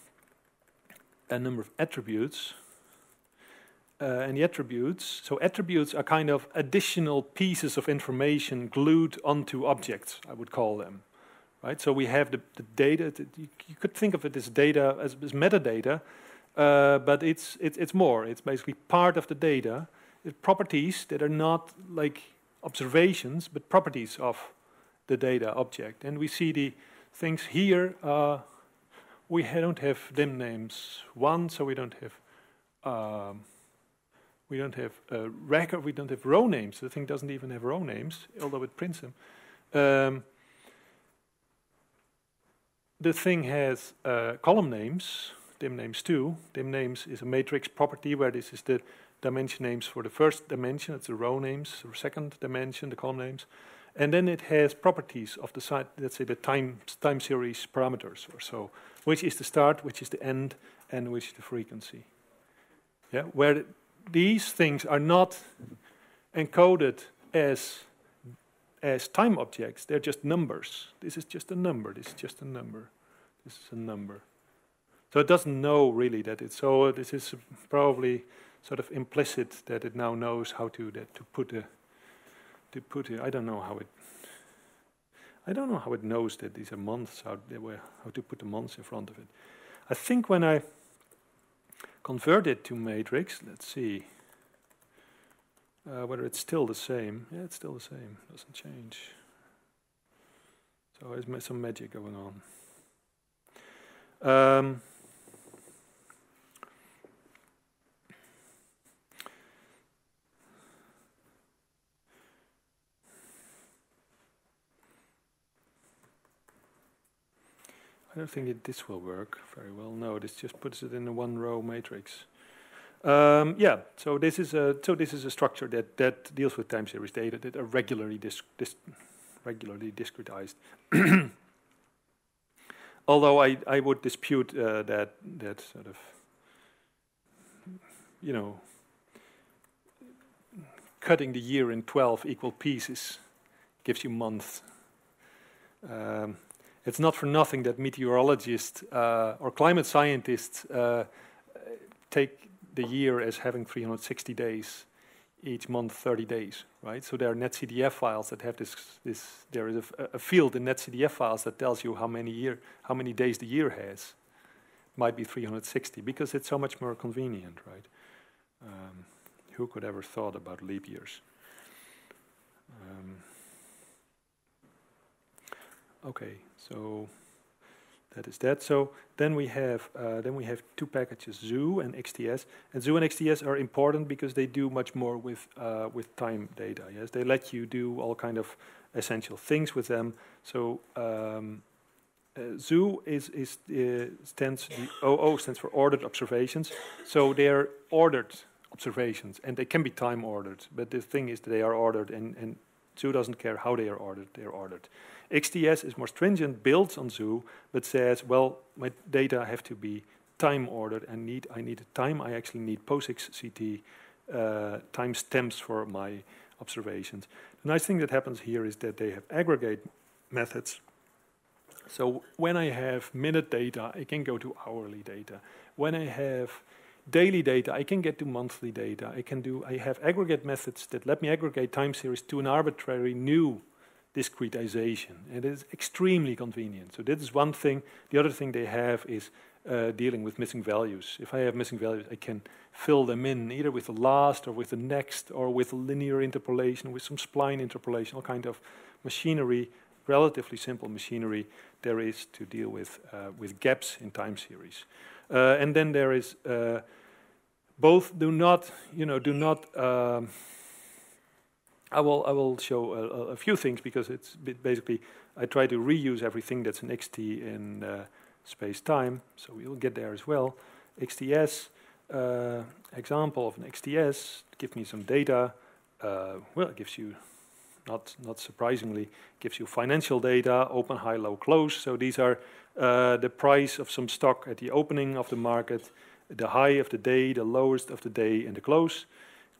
a number of attributes. Uh, and the attributes, so attributes are kind of additional pieces of information glued onto objects, I would call them right? So we have the, the data. You, you, could think of it as data as, as metadata, uh, but it's, it's it's more. It's basically part of the data. It's properties that are not like observations, but properties of the data object. And we see the things here. Uh, we don't have dim names one, so we don't have. Um, we don't have a record. We don't have row names. The thing doesn't even have row names, although it prints them. Um, the thing has uh, column names, dim names too. Dim names is a matrix property where this is the dimension names for the first dimension, it's the row names, the second dimension, the column names. And then it has properties of the site, let's say the time, time series parameters or so, which is the start, which is the end, and which is the frequency. Yeah, where these things are not encoded as as time objects. They're just numbers. This is just a number. This is just a number. This is a number. So it doesn't know really that it's so. This is probably sort of implicit that it now knows how to that to put a to put I don't know how it. I don't know how it knows that these are months. How they were how to put the months in front of it. I think when I convert it to matrix, let's see. Uh, whether it's still the same. Yeah, it's still the same. Doesn't change. So there's some magic going on. Um, I don't think that this will work very well. No, this just puts it in a one row matrix. Um, yeah, so this is a so this is a structure that that deals with time series data that are regularly dis, regularly discretized. *clears throat* Although I I would dispute uh, that that sort of you know cutting the year in twelve equal pieces gives you months. Um, it's not for nothing that meteorologists uh, or climate scientists uh, take the year as having 360 days, each month 30 days, right? So there are NetCDF files that have this. This there is a, a field in NetCDF files that tells you how many year, how many days the year has. Might be 360 because it's so much more convenient, right? Um, who could ever thought about leap years? Um, okay, so that is that. So then we have uh, then we have two packages, Zoo and XTS. And Zoo and XTS are important because they do much more with uh, with time data. Yes, they let you do all kind of essential things with them. So um, uh, Zoo is is uh, stands the OO stands for ordered observations. So they're ordered observations, and they can be time ordered. But the thing is, they are ordered, and, and Zoo doesn't care how they are ordered. They are ordered. XTS is more stringent, builds on Zoo, but says, well, my data have to be time ordered, and need I need a time. I actually need POSIX CT uh, timestamps for my observations. The nice thing that happens here is that they have aggregate methods. So when I have minute data, I can go to hourly data. When I have daily data, I can get to monthly data. I can do, I have aggregate methods that let me aggregate time series to an arbitrary new discretization. And it is extremely convenient. So this is one thing. The other thing they have is uh, dealing with missing values. If I have missing values, I can fill them in either with the last or with the next or with linear interpolation, with some spline interpolation, all kind of machinery, relatively simple machinery there is to deal with, uh, with gaps in time series. Uh, and then there is uh, both do not, you know, do not. Um, I will I will show a, a, few things because it's basically I try to reuse everything that's in XT in uh, space time, so we'll get there as well. XTS uh, example of an XTS give me some data. Uh, well, it gives you not not surprisingly gives you financial data, open, high, low, close. So these are uh, the price of some stock at the opening of the market, the high of the day, the lowest of the day, and the close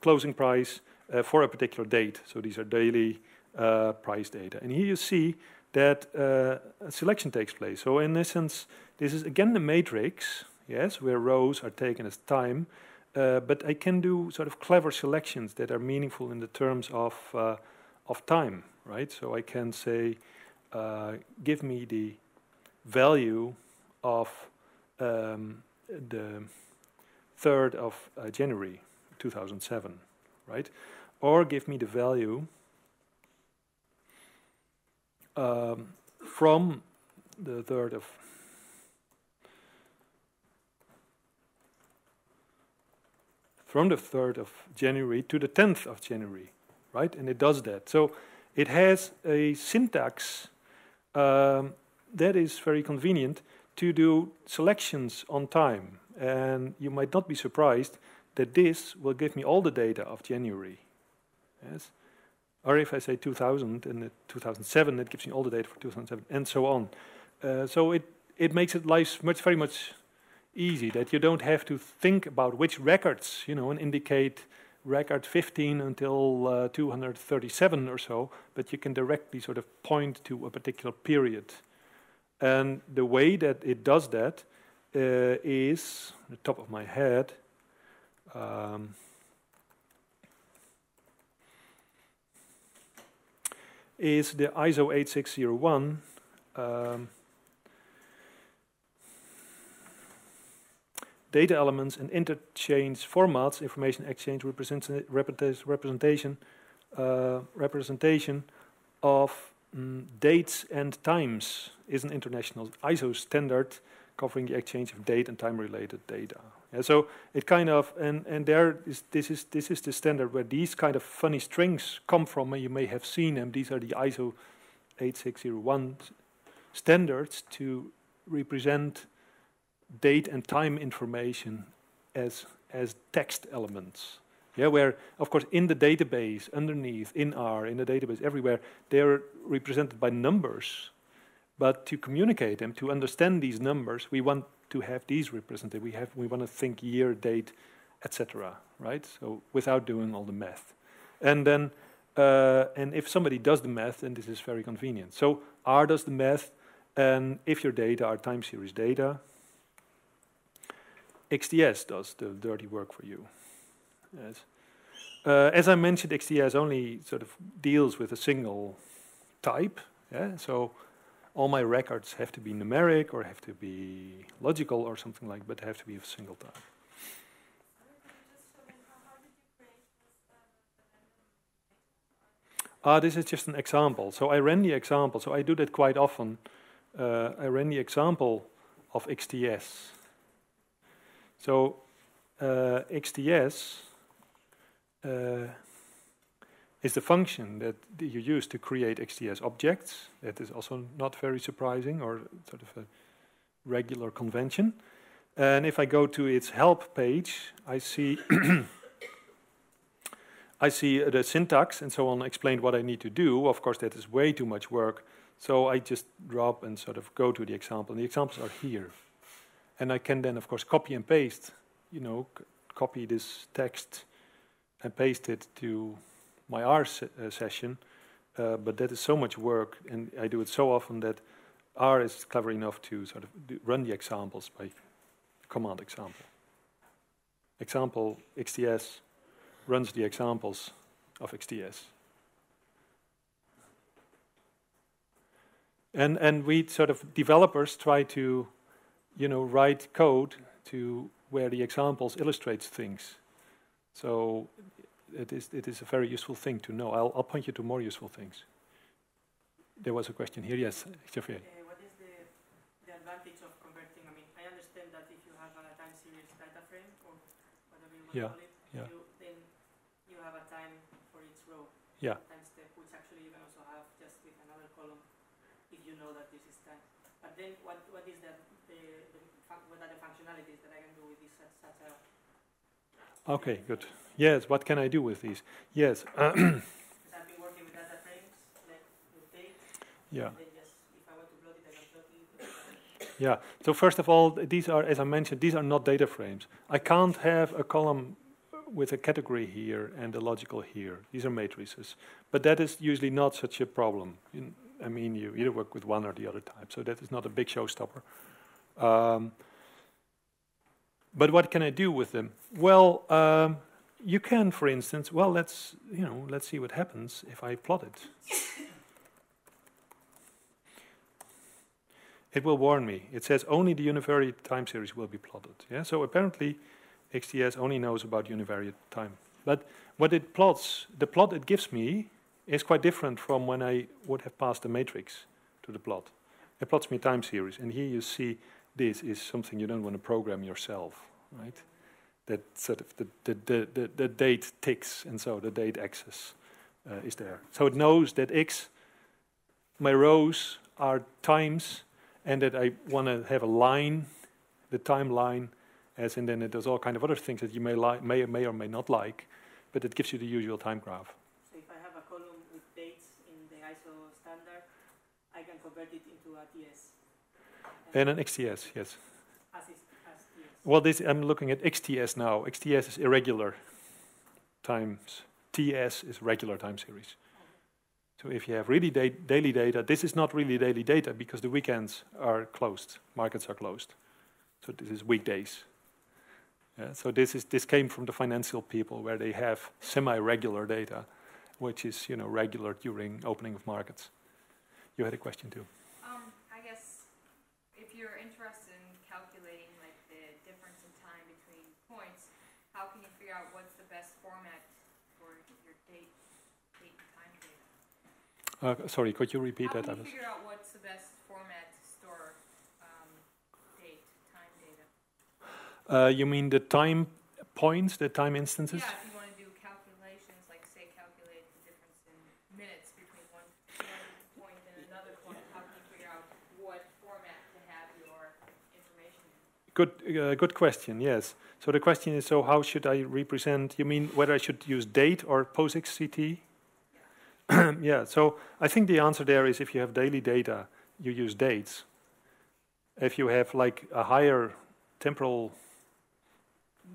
closing price uh, for a particular date. So these are daily uh, price data. And here you see that uh, a selection takes place. So in essence, this is again the matrix, yes, where rows are taken as time, uh, but I can do sort of clever selections that are meaningful in the terms of uh, of time, right? So I can say, uh, give me the value of um, the 3rd of uh, January 2007, right? Or give me the value um, from the 3rd of from the 3rd of January to the 10th of January, right? And it does that. So it has a syntax um, that is very convenient to do selections on time. And you might not be surprised that this will give me all the data of January. Yes? Or if I say 2000 and 2007, it gives me all the data for 2007, and so on. Uh, so it, it makes it life much, very much easy that you don't have to think about which records, you know, and indicate record 15 until uh, 237 or so, but you can directly sort of point to a particular period. And the way that it does that uh, is, the top of my head, um, is the ISO 8601 um, data elements and interchange formats, information exchange representation, uh, representation of mm, dates and times is an international ISO standard covering the exchange of date and time related data. So it kind of and and there is this is this is the standard where these kind of funny strings come from and you may have seen them. These are the ISO 8601 standards to represent date and time information as as text elements. Yeah, where of course in the database, underneath, in R, in the database, everywhere, they're represented by numbers. But to communicate them, to understand these numbers, we want to have these represented. We have we want to think year, date, etc. Right? So without doing all the math, and then uh, and if somebody does the math, then this is very convenient. So R does the math, and if your data are time series data, XTS does the dirty work for you. Yes. Uh, as I mentioned, XTS only sort of deals with a single type. Yeah, so all my records have to be numeric or have to be logical or something like, but have to be of a single type. Ah, this is just an example. So I ran the example. So I do that quite often. Uh, I ran the example of XTS. So uh, XTS uh, is the function that you use to create XTS objects. That is also not very surprising or sort of a regular convention. And if I go to its help page, I see *clears throat* I see the syntax and so on explained what I need to do. Of course, that is way too much work. So I just drop and sort of go to the example. And the examples are here. And I can then, of course, copy and paste, you know, copy this text and paste it to my R se uh, session. Uh, but that is so much work, and I do it so often that R is clever enough to sort of run the examples by command example. Example XTS runs the examples of XTS. And, and we sort of developers try to, you know, write code to where the examples illustrates things. So it is, it is a very useful thing to know. I'll, I'll point you to more useful things. There was a question here. Yes, Xavier. Uh, what is the, the advantage of converting? I mean, I understand that if you have a time series data frame or whatever you want yeah, to call it, yeah. you, then you have a time for each row. Yeah. Time step, which actually you can also have just with another column if you know that this is time. But then what, what is the, the, the what are the functionalities that I can do with this such, such a Okay, good. Yes, what can I do with these? Yes. *clears throat* I've been working with data frames, like with dates. Yeah. Just, if I want to plot it, I can plot it. Yeah. So first of all, these are, as I mentioned, these are not data frames. I can't have a column with a category here and a logical here. These are matrices. But that is usually not such a problem. In, I mean, you either work with one or the other type. So that is not a big showstopper. Um, but what can I do with them? Well, um, you can, for instance, well, let's you know, let's see what happens if I plot it. *laughs* it will warn me. It says only the univariate time series will be plotted. Yeah, so apparently, XTS only knows about univariate time. But what it plots, the plot it gives me, is quite different from when I would have passed the matrix to the plot. It plots me time series, and here you see this is something you don't want to program yourself, right? That sort of the, the, the, the, the date ticks, and so the date axis uh, is there. So it knows that x, my rows are times, and that I want to have a line, the timeline, as and then it does all kind of other things that you may, li- may, may or may not like, but it gives you the usual time graph. So if I have a column with dates in the ISO standard, I can convert it into a TS. And an XTS, yes. As is, as. Well, this I'm looking at XTS now. XTS is irregular times. TS is regular time series. So if you have really da daily data, this is not really daily data because the weekends are closed, markets are closed. So this is weekdays. Yeah, so this is this came from the financial people where they have semi-regular data, which is you know regular during opening of markets. You had a question too. Um, I guess if you're interested in calculating like the difference in time between points, how can you figure out what's the best format for your date, date and time data? Uh, sorry, could you repeat how that? can you figure out what's the best format to store um, date, time data? Uh, you mean the time points, the time instances? Yeah, if you want to do calculations, like say calculate the difference in minutes between one, one point and another point, how can you figure out what format to have your information in? Good, uh, good question. Yes. So the question is: so how should I represent? You mean whether I should use date or POSIX CT? *clears throat* yeah. So I think the answer there is if you have daily data, you use dates. If you have like a higher temporal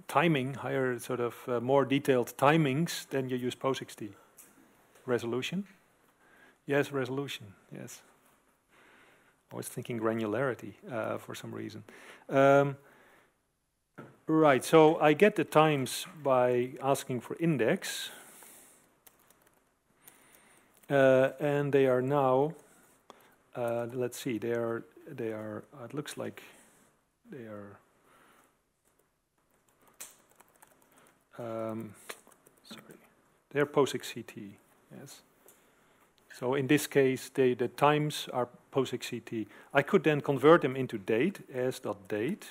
timing, higher sort of uh, more detailed timings, then you use POSIX T. Resolution. Yes, resolution. Yes. I was thinking granularity uh, for some reason. Um, right, so I get the times by asking for index. Uh, and they are now, uh, let's see, they are, they are, it looks like they are, um, sorry, they're POSIX CT, yes. So in this case, they, the times are POSIX CT. I could then convert them into date as dot date,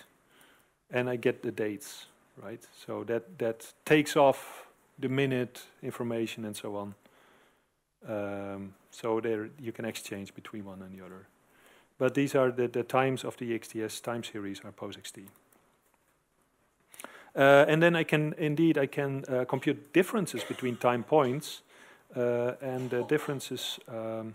and I get the dates, right? So that that takes off the minute information and so on. Um, so there you can exchange between one and the other. But these are the, the times of the XTS time series are POSIX-T. Uh, and then I can indeed I can uh, compute differences between time points uh, and the differences. Um,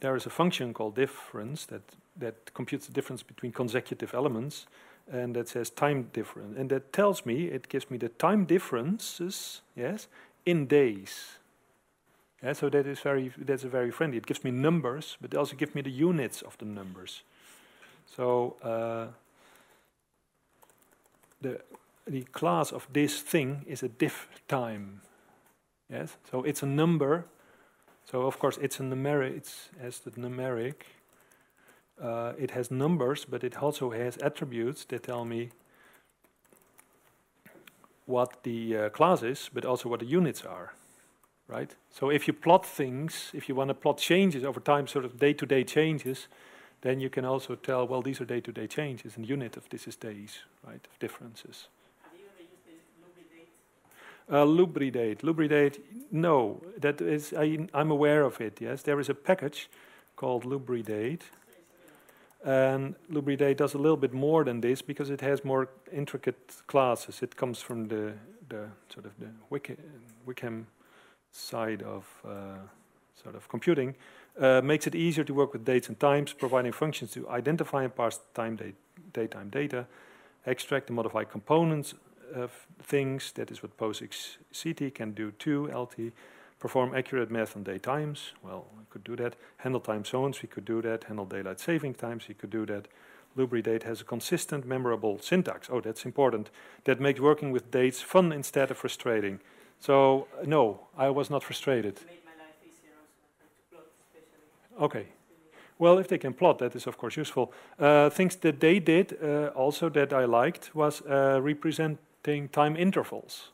there is a function called difference that that computes the difference between consecutive elements, and that says time difference, and that tells me it gives me the time differences, yes, in days. Yeah, so that is very that's very friendly. It gives me numbers, but also gives me the units of the numbers. So uh, the the class of this thing is a diff time. Yes, so it's a number. So of course it's a numeric. It's as the numeric. Uh, it has numbers, but it also has attributes that tell me what the uh, class is, but also what the units are, right? So if you plot things, if you want to plot changes over time, sort of day-to-day changes, then you can also tell, well, these are day-to-day changes, and unit of this is days, right, of differences. Have you ever used the Uh, Lubridate? Lubridate, Lubridate, no, that is, I, I'm aware of it, yes. There is a package called Lubridate, and Lubridate does a little bit more than this because it has more intricate classes. It comes from the, the sort of the Wickham side of uh, sort of computing. Uh, makes it easier to work with dates and times, providing functions to identify and parse time date, datetime data, extract and modify components of things. That is what POSIX CT can do too. LT perform accurate math on day times. Well, we could do that. Handle time zones, we could do that. Handle daylight saving times, we could do that. Lubridate has a consistent, memorable syntax. Oh, that's important. That makes working with dates fun instead of frustrating. So, no, I was not frustrated. It made my life easier also, like to plot especially. Okay. Well, if they can plot, that is of course useful. Uh, things that they did uh, also that I liked was uh, representing time intervals.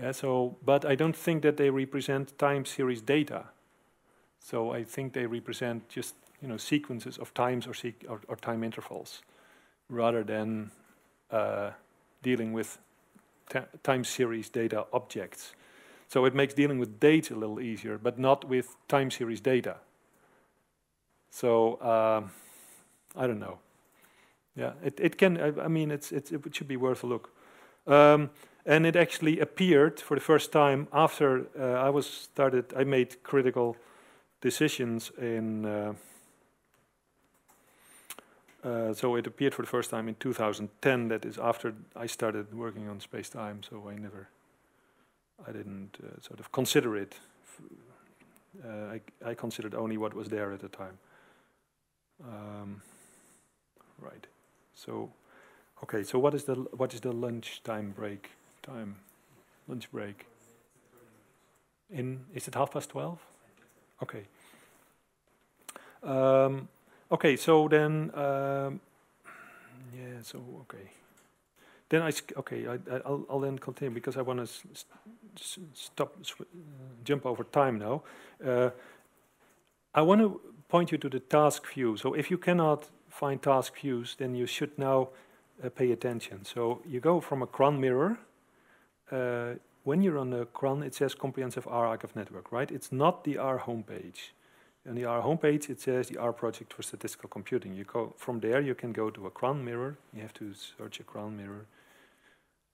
Yeah, so, but I don't think that they represent time series data. So I think they represent just you know sequences of times or, or, or time intervals, rather than uh, dealing with time series data objects. So it makes dealing with dates a little easier, but not with time series data. So um, I don't know. Yeah, it, it can. I, I mean, it's, it's, it should be worth a look. Um, and it actually appeared for the first time after uh, I was started. I made critical decisions in. Uh, uh, so it appeared for the first time in 2010. That is after I started working on space time. So I never, I didn't uh, sort of consider it. Uh, I, I considered only what was there at the time. Um, right. So, okay. So what is the what is the lunch time break time? Lunch break. In is it half past twelve? Okay. Um, okay. So then, um, yeah. So okay. Then I okay. I, I'll, I'll then continue because I want to stop jump over time now. Uh, I want to point you to the task view. So if you cannot find task views, then you should now uh, pay attention. So you go from a CRAN mirror. Uh, when you're on the CRAN, it says comprehensive R archive network, right? It's not the R homepage. On the R homepage, it says the R project for statistical computing. You go from there. You can go to a CRAN mirror. You have to search a CRAN mirror,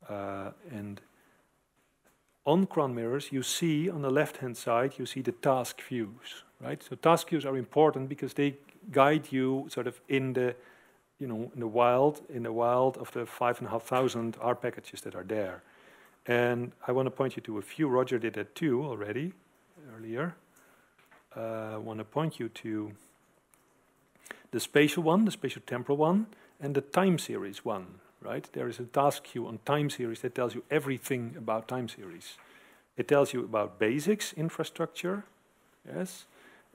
uh, and on CRAN mirrors, you see on the left-hand side, you see the task views, right? So task views are important because they guide you sort of in the, you know, in the wild, in the wild of the five and a half thousand R packages that are there. And I want to point you to a few. Roger did that too already earlier. uh, want to point you to the spatial one, the spatial temporal one, and the time series one. Right? There is a task view on time series that tells you everything about time series. It tells you about basics, infrastructure, yes.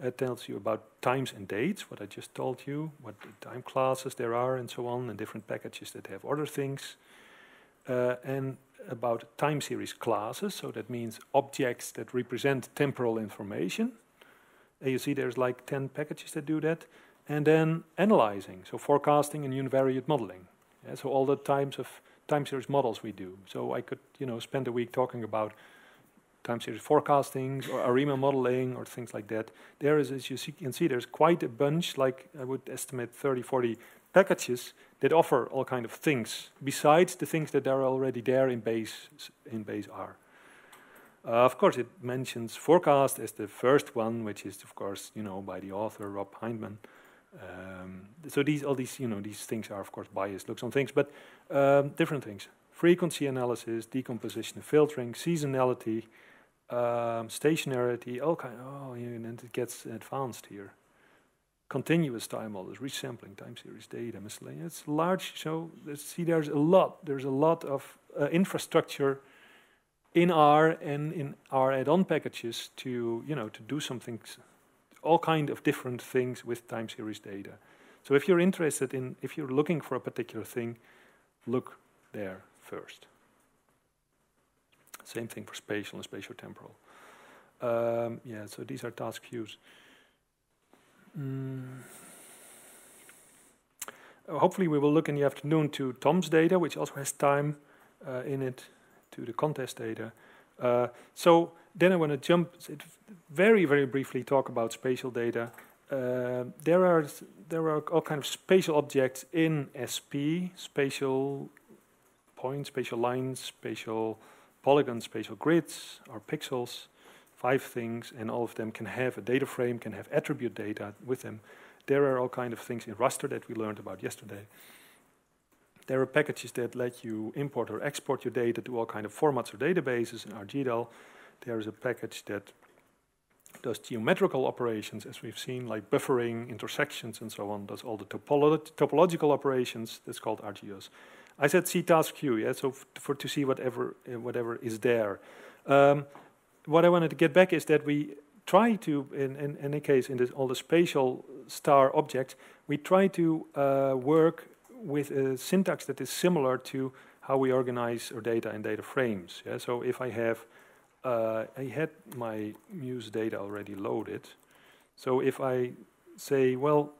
It tells you about times and dates, what I just told you, what time classes there are, and so on, and different packages that have other things. Uh, and about time series classes, so that means objects that represent temporal information. And you see there's like 10 packages that do that. And then analyzing, so forecasting and univariate modeling. Yeah, so all the types of time series models we do. So I could, you know, spend a week talking about time series forecasting or ARIMA modeling or things like that. There is, as you see, can see, there's quite a bunch, like I would estimate 30, 40 packages that offer all kind of things besides the things that are already there in base in base R. Uh, of course, it mentions forecast as the first one, which is of course you know by the author Rob Hyndman. Um, so these all these you know these things are of course biased looks on things, but um, different things: frequency analysis, decomposition filtering, seasonality, um, stationarity, all kind. Oh, and it gets advanced here continuous time models, resampling time series data, miscellaneous. It's large, so let's see there's a lot, there's a lot of uh, infrastructure in R and in R add-on packages to, you know, to do something, all kind of different things with time series data. So if you're interested in, if you're looking for a particular thing, look there first. Same thing for spatial and spatial temporal. Um, yeah, so these are task views. Mm. Uh, hopefully, we will look in the afternoon to Tom's data, which also has time uh, in it, to the contest data. Uh, so then I want to jump very, very briefly talk about spatial data. Uh, there are there are all kind of spatial objects in SP, spatial points, spatial lines, spatial polygons, spatial grids, or pixels five things, and all of them can have a data frame, can have attribute data with them. There are all kind of things in raster that we learned about yesterday. There are packages that let you import or export your data to all kind of formats or databases in RGDAL. There is a package that does geometrical operations, as we've seen, like buffering, intersections, and so on. Does all the topolo topological operations. That's called rgeos. I said C task view, yeah. So for to see whatever uh, whatever is there. Um, what I wanted to get back is that we try to, in, in, in any case, in this, all the spatial star objects, we try to uh, work with a syntax that is similar to how we organize our data in data frames. Yeah? So if I have, uh, I had my meuse data already loaded. So if I say, well,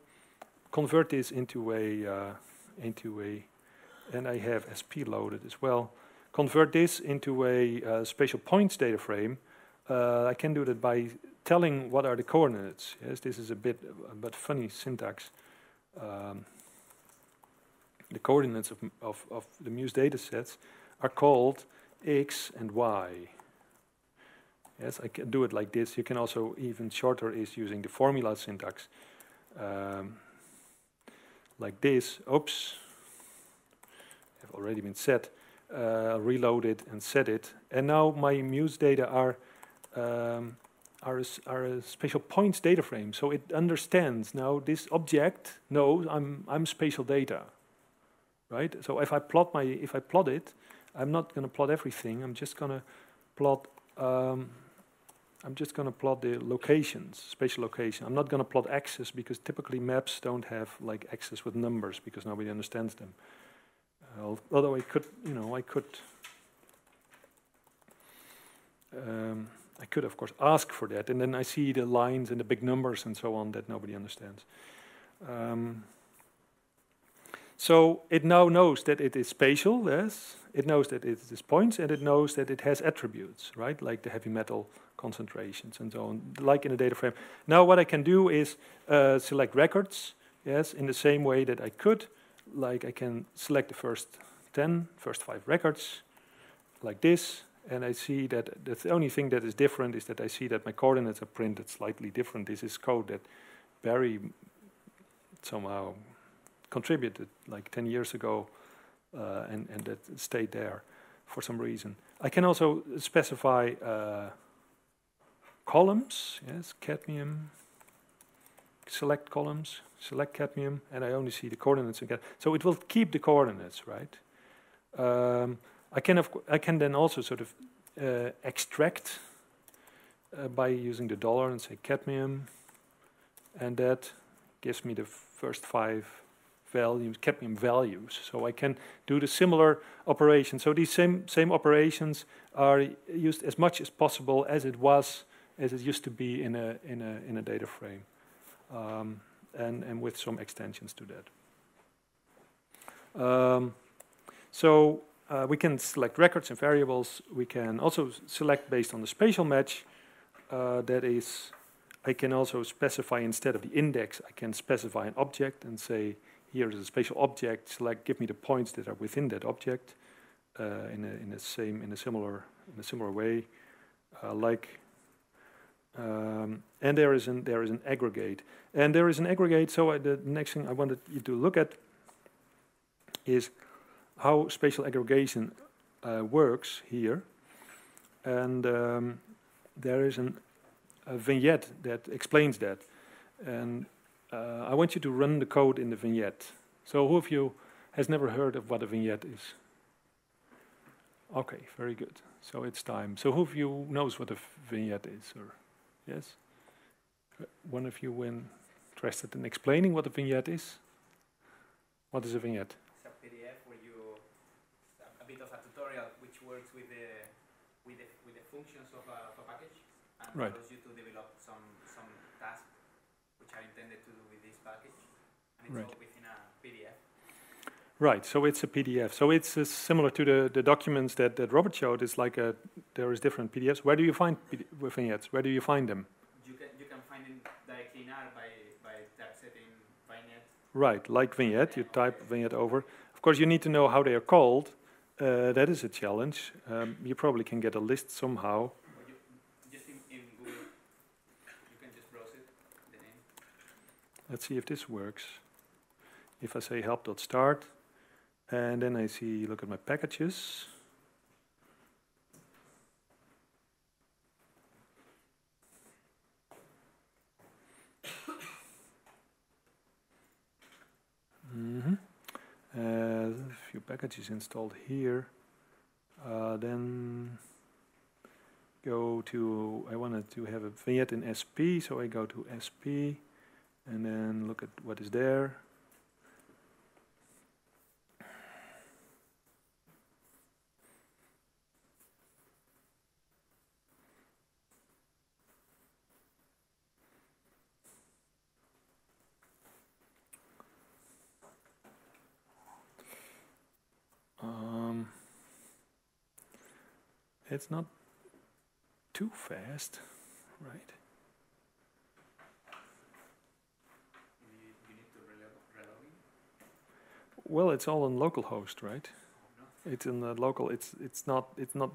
convert this into a, uh, into a, and I have SP loaded as well, convert this into a uh, spatial points data frame, uh, I can do that by telling what are the coordinates. Yes, this is a bit but funny syntax. Um, the coordinates of, of, of the meuse data sets are called x and y. Yes, I can do it like this. You can also, even shorter, is using the formula syntax. Um, like this. Oops. Have already been set. Uh, reload it and set it. And now my meuse data are um, are, a, are a spatial points data frame. So it understands now this object knows I'm, I'm spatial data, right? So if I plot my if I plot it, I'm not going to plot everything. I'm just going to plot. Um, I'm just going to plot the locations, spatial location. I'm not going to plot axes because typically maps don't have like axes with numbers because nobody understands them. Uh, although I could, you know, I could. Um, I could, of course, ask for that, and then I see the lines and the big numbers and so on that nobody understands. Um, so it now knows that it is spatial, yes. It knows that it is points, and it knows that it has attributes, right, like the heavy metal concentrations and so on, like in a data frame. Now what I can do is uh, select records, yes, in the same way that I could, like I can select the first 10, first five records, like this, and I see that the only thing that is different is that I see that my coordinates are printed slightly different. This is code that Barry somehow contributed like 10 years ago uh, and, and that stayed there for some reason. I can also specify uh, columns. Yes, cadmium. Select columns, select cadmium, and I only see the coordinates again. So it will keep the coordinates, right? Um, I can I can then also sort of uh, extract uh, by using the dollar and say cadmium, and that gives me the first five values, cadmium values. So I can do the similar operation. So these same same operations are used as much as possible as it was as it used to be in a in a in a data frame, um, and and with some extensions to that. Um, so uh, we can select records and variables. We can also select based on the spatial match. Uh, that is, I can also specify instead of the index, I can specify an object and say, here is a spatial object. Select, give me the points that are within that object uh, in a in a same in a similar in a similar way, uh, like. Um, and there is an there is an aggregate, and there is an aggregate. So I, the next thing I wanted you to look at is how spatial aggregation uh, works here. And um, there is an, a vignette that explains that. And uh, I want you to run the code in the vignette. So who of you has never heard of what a vignette is? Okay, very good. So it's time. So who of you knows what a vignette is? Or yes, one of you when interested in explaining what a vignette is. What is a vignette? Functions of a, of a package and right. allows you to develop some, some tasks which are intended to do with this package. And it's right. all within a PDF. Right, so it's a PDF. So it's uh, similar to the, the documents that, that Robert showed. It's like a, there is different PDFs. Where do you find vignettes? Where do you find them? You can, you can find them directly in R by, by typesetting vignette. Right, like vignette, you type vignette over. Of course, you need to know how they are called. Uh, that is a challenge. Um, you probably can get a list somehow. Let's see if this works. If I say help.start, and then I see, look at my packages. Mm -hmm. Uh, few packages installed here. Uh, then go to, I wanted to have a vignette in SP, so I go to SP and then look at what is there. It's not too fast, right? Well, it's all on localhost, right? It's in the local. It's it's not it's not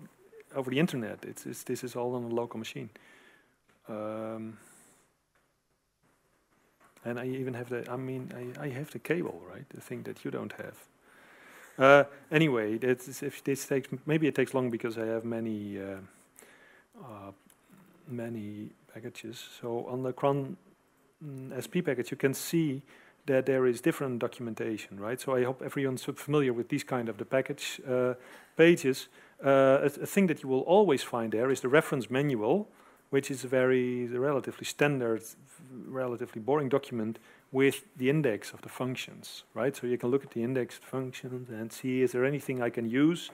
over the internet. It's, it's this is all on a local machine. Um, and I even have the. I mean, I, I have the cable, right? The thing that you don't have. Uh, anyway, if this takes maybe it takes long because I have many uh, uh, many packages. So on the CRAN mm, SP package, you can see that there is different documentation, right? So I hope everyone's familiar with these kind of the package uh, pages. Uh, a, a, thing that you will always find there is the reference manual, which is a very relatively standard, relatively boring document with the index of the functions, right? So you can look at the index functions and see is there anything I can use?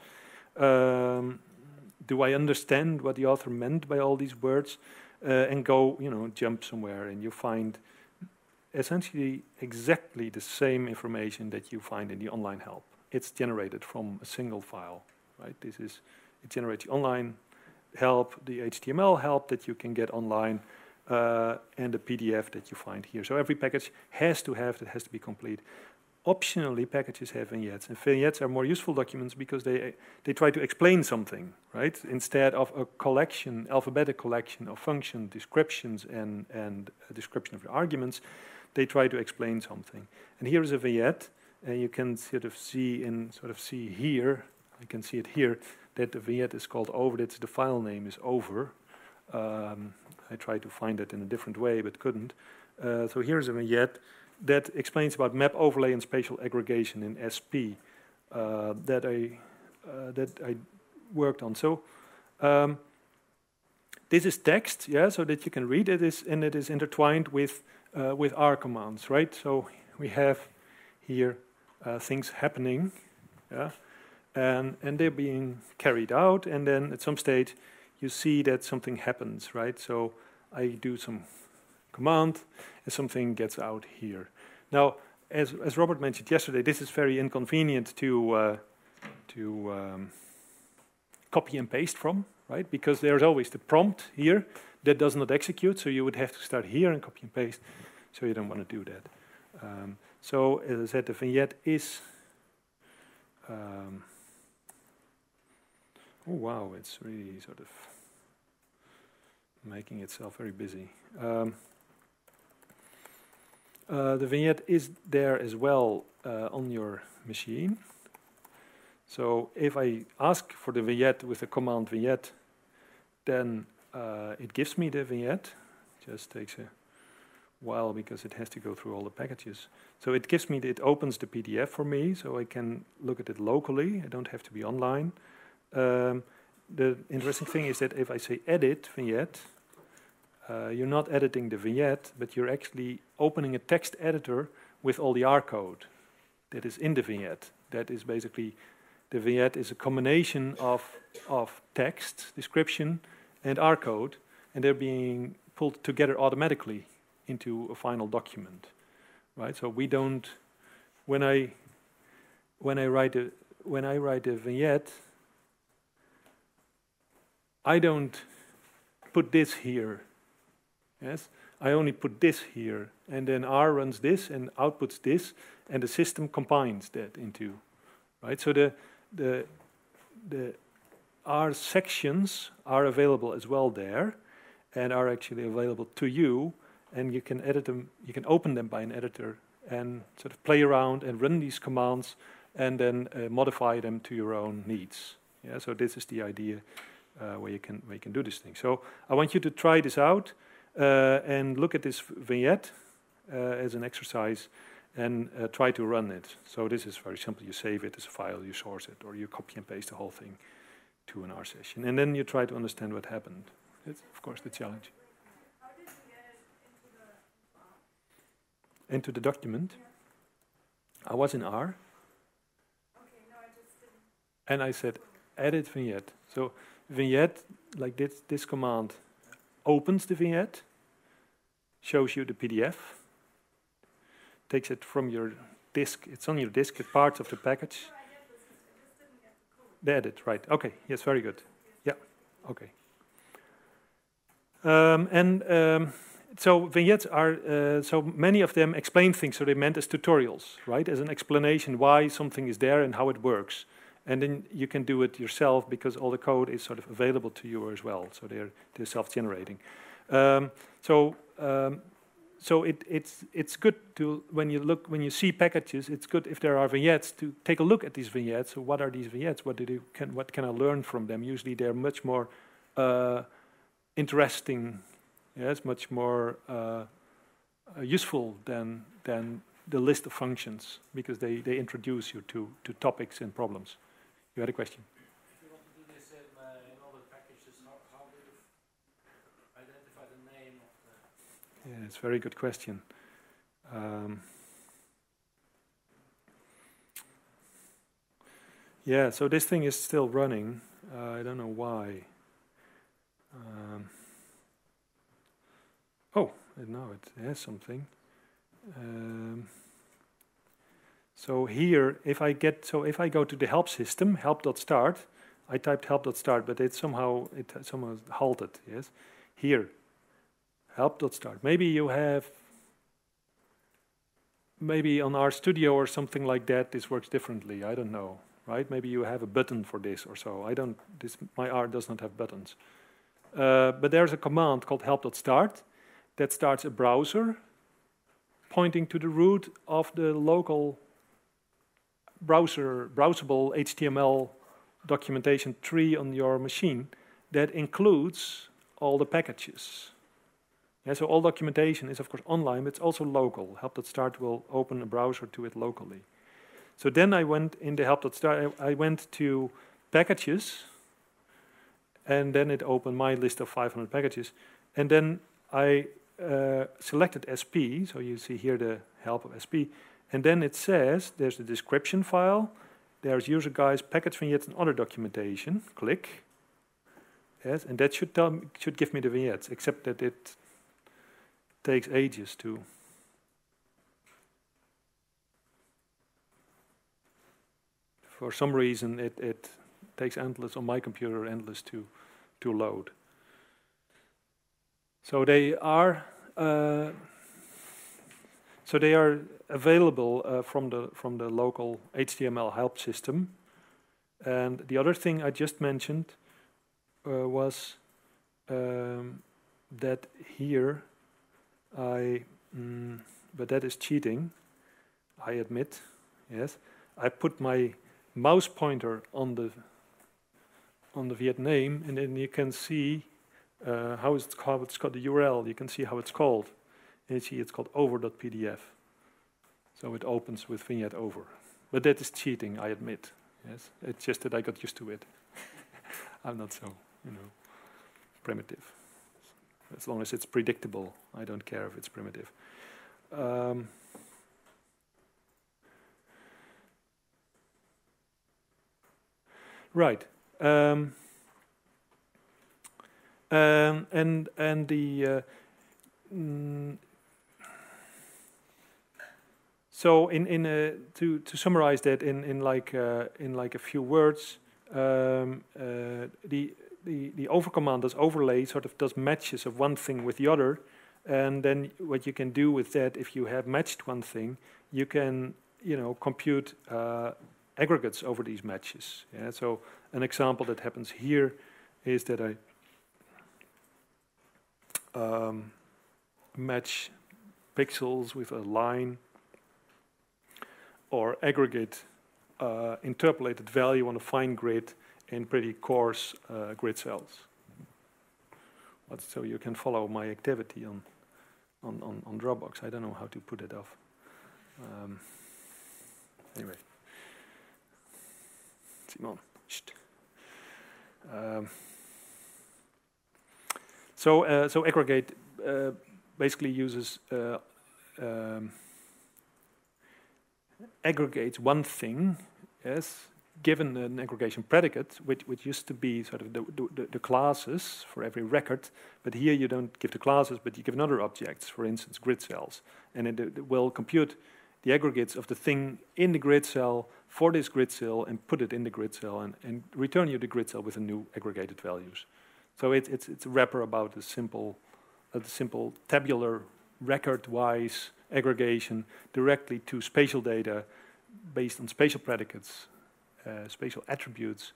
Um, do I understand what the author meant by all these words? Uh, and go, you know, jump somewhere and you find essentially exactly the same information that you find in the online help. It's generated from a single file, right? This is, it generates the online help, the HTML help that you can get online, and the PDF that you find here. So every package has to have, that has to be complete. Optionally, packages have vignettes, and vignettes are more useful documents because they they try to explain something, right? Instead of a collection, alphabetic collection of function descriptions and and a description of the arguments, they try to explain something. And here is a vignette, and you can sort of see in sort of see here, I can see it here, that the vignette is called over. That's the file name is over. Um, I tried to find it in a different way, but couldn't. Uh, so here's a vignette that explains about map overlay and spatial aggregation in SP uh, that I uh, that I worked on. So um, this is text, yeah, so that you can read it is and it is intertwined with uh, with R commands, right? So we have here uh, things happening, yeah, and and they're being carried out, and then at some stage you see that something happens, right? So I do some command, and something gets out here. Now, as as Robert mentioned yesterday, this is very inconvenient to uh, to um, copy and paste from, right? Because there's always the prompt here that does not execute, so you would have to start here and copy and paste. So you don't want to do that. Um, so as I said, the vignette is. Um, oh wow, it's really sort of making itself very busy. Um, uh, the vignette is there as well uh, on your machine. So if I ask for the vignette with the command vignette, then uh, it gives me the vignette. Just takes a while because it has to go through all the packages. So it gives me, the, it opens the PDF for me, so I can look at it locally. I don't have to be online. Um, the interesting thing is that if I say edit vignette, uh, you're not editing the vignette, but you're actually opening a text editor with all the R code that is in the vignette. That is basically the vignette is a combination of, of text, description, and R code, and they're being pulled together automatically into a final document. Right? So we don't when I when I write a when I write a vignette, I don't put this here. Yes? I only put this here, and then R runs this and outputs this, and the system combines that into, right? So the the the R sections are available as well there, and are actually available to you, and you can edit them. You can open them by an editor and sort of play around and run these commands, and then uh, modify them to your own needs. Yeah. So this is the idea where you can where you can do this thing. So I want you to try this out uh, and look at this vignette uh, as an exercise and uh, try to run it. So this is very simple. You save it as a file, you source it, or you copy and paste the whole thing to an R session. And then you try to understand what happened. It's, of course, the challenge. How did you get it into the, Into the document. I was in R, okay, no, I and I said edit vignette. So vignette, like this, this command, opens the vignette, shows you the PDF, takes it from your disk. It's on your disk, it's part of the package. The edit, right. Okay, yes, very good. Yeah, okay. Um, and um, so vignettes are, uh, so many of them explain things, so they meant as tutorials, right? As an explanation why something is there and how it works. And then you can do it yourself because all the code is sort of available to you as well. So they're, they're self-generating. Um, so um, so it, it's it's good to when you look when you see packages, it's good if there are vignettes to take a look at these vignettes. So what are these vignettes? What do they, can what can I learn from them? Usually they're much more uh, interesting, yes, much more uh, uh, useful than than the list of functions because they, they introduce you to, to topics and problems. You had a question. If you want to do this in, uh, in other packages, how, how do you identify the name of the... Yeah, it's a very good question. Um, yeah, so this thing is still running. Uh, I don't know why. Um, oh, now it has something. Um, so here, if I get, so if I go to the help system, help.start, I typed help.start, but it somehow, it somehow halted, yes. Here, help.start. Maybe you have, maybe on RStudio or something like that, this works differently. I don't know, right? Maybe you have a button for this or so. I don't, this, my R does not have buttons. Uh, but there's a command called help.start that starts a browser pointing to the root of the local browser, browsable HTML documentation tree on your machine that includes all the packages Yeah, so all documentation is of course online, but it's also local. Help.start will open a browser to it locally. So then I went in the help.start, I, I went to packages, and then it opened my list of 500 packages. And then I uh, selected SP, so you see here the help of SP, and then it says there's the description file, there's user guides, package vignettes, and other documentation. Click. Yes, and that should tell me, should give me the vignettes, except that it takes ages to. For some reason, it, it takes endless on my computer, endless to to load. So they are uh, so they are available uh, from the from the local HTML help system. And the other thing I just mentioned uh, was um, that here I, mm, but that is cheating. I admit, yes. I put my mouse pointer on the on the vignette, and then you can see uh, how it's called. It's got the URL. You can see how it's called. And you see it's called over.pdf. So it opens with vignette over. But that is cheating, I admit. Yes, it's just that I got used to it. *laughs* I'm not so, you know, primitive. As long as it's predictable, I don't care if it's primitive. Um, right. Um, um, and and the uh, mm, so in in to to summarize that in in like uh, in like a few words, um, uh, the the the over command does overlay sort of does matches of one thing with the other, and then what you can do with that if you have matched one thing, you can you know compute uh, aggregates over these matches. Yeah, so an example that happens here is that I um, match pixels with a line or aggregate uh, interpolated value on a fine grid in pretty coarse uh, grid cells. But so you can follow my activity on, on, on, on Dropbox. I don't know how to put it off. Um, anyway. Simon. Um, so, uh, so aggregate uh, basically uses uh, um, aggregates one thing, yes, given an aggregation predicate, which, which used to be sort of the, the, the, classes for every record, but here you don't give the classes, but you give another objects, for instance, grid cells, and it, it will compute the aggregates of the thing in the grid cell for this grid cell and put it in the grid cell and, and return you the grid cell with the new aggregated values. So it, it's, it's a wrapper about a simple, uh, the simple tabular record-wise aggregation directly to spatial data based on spatial predicates, uh, spatial attributes,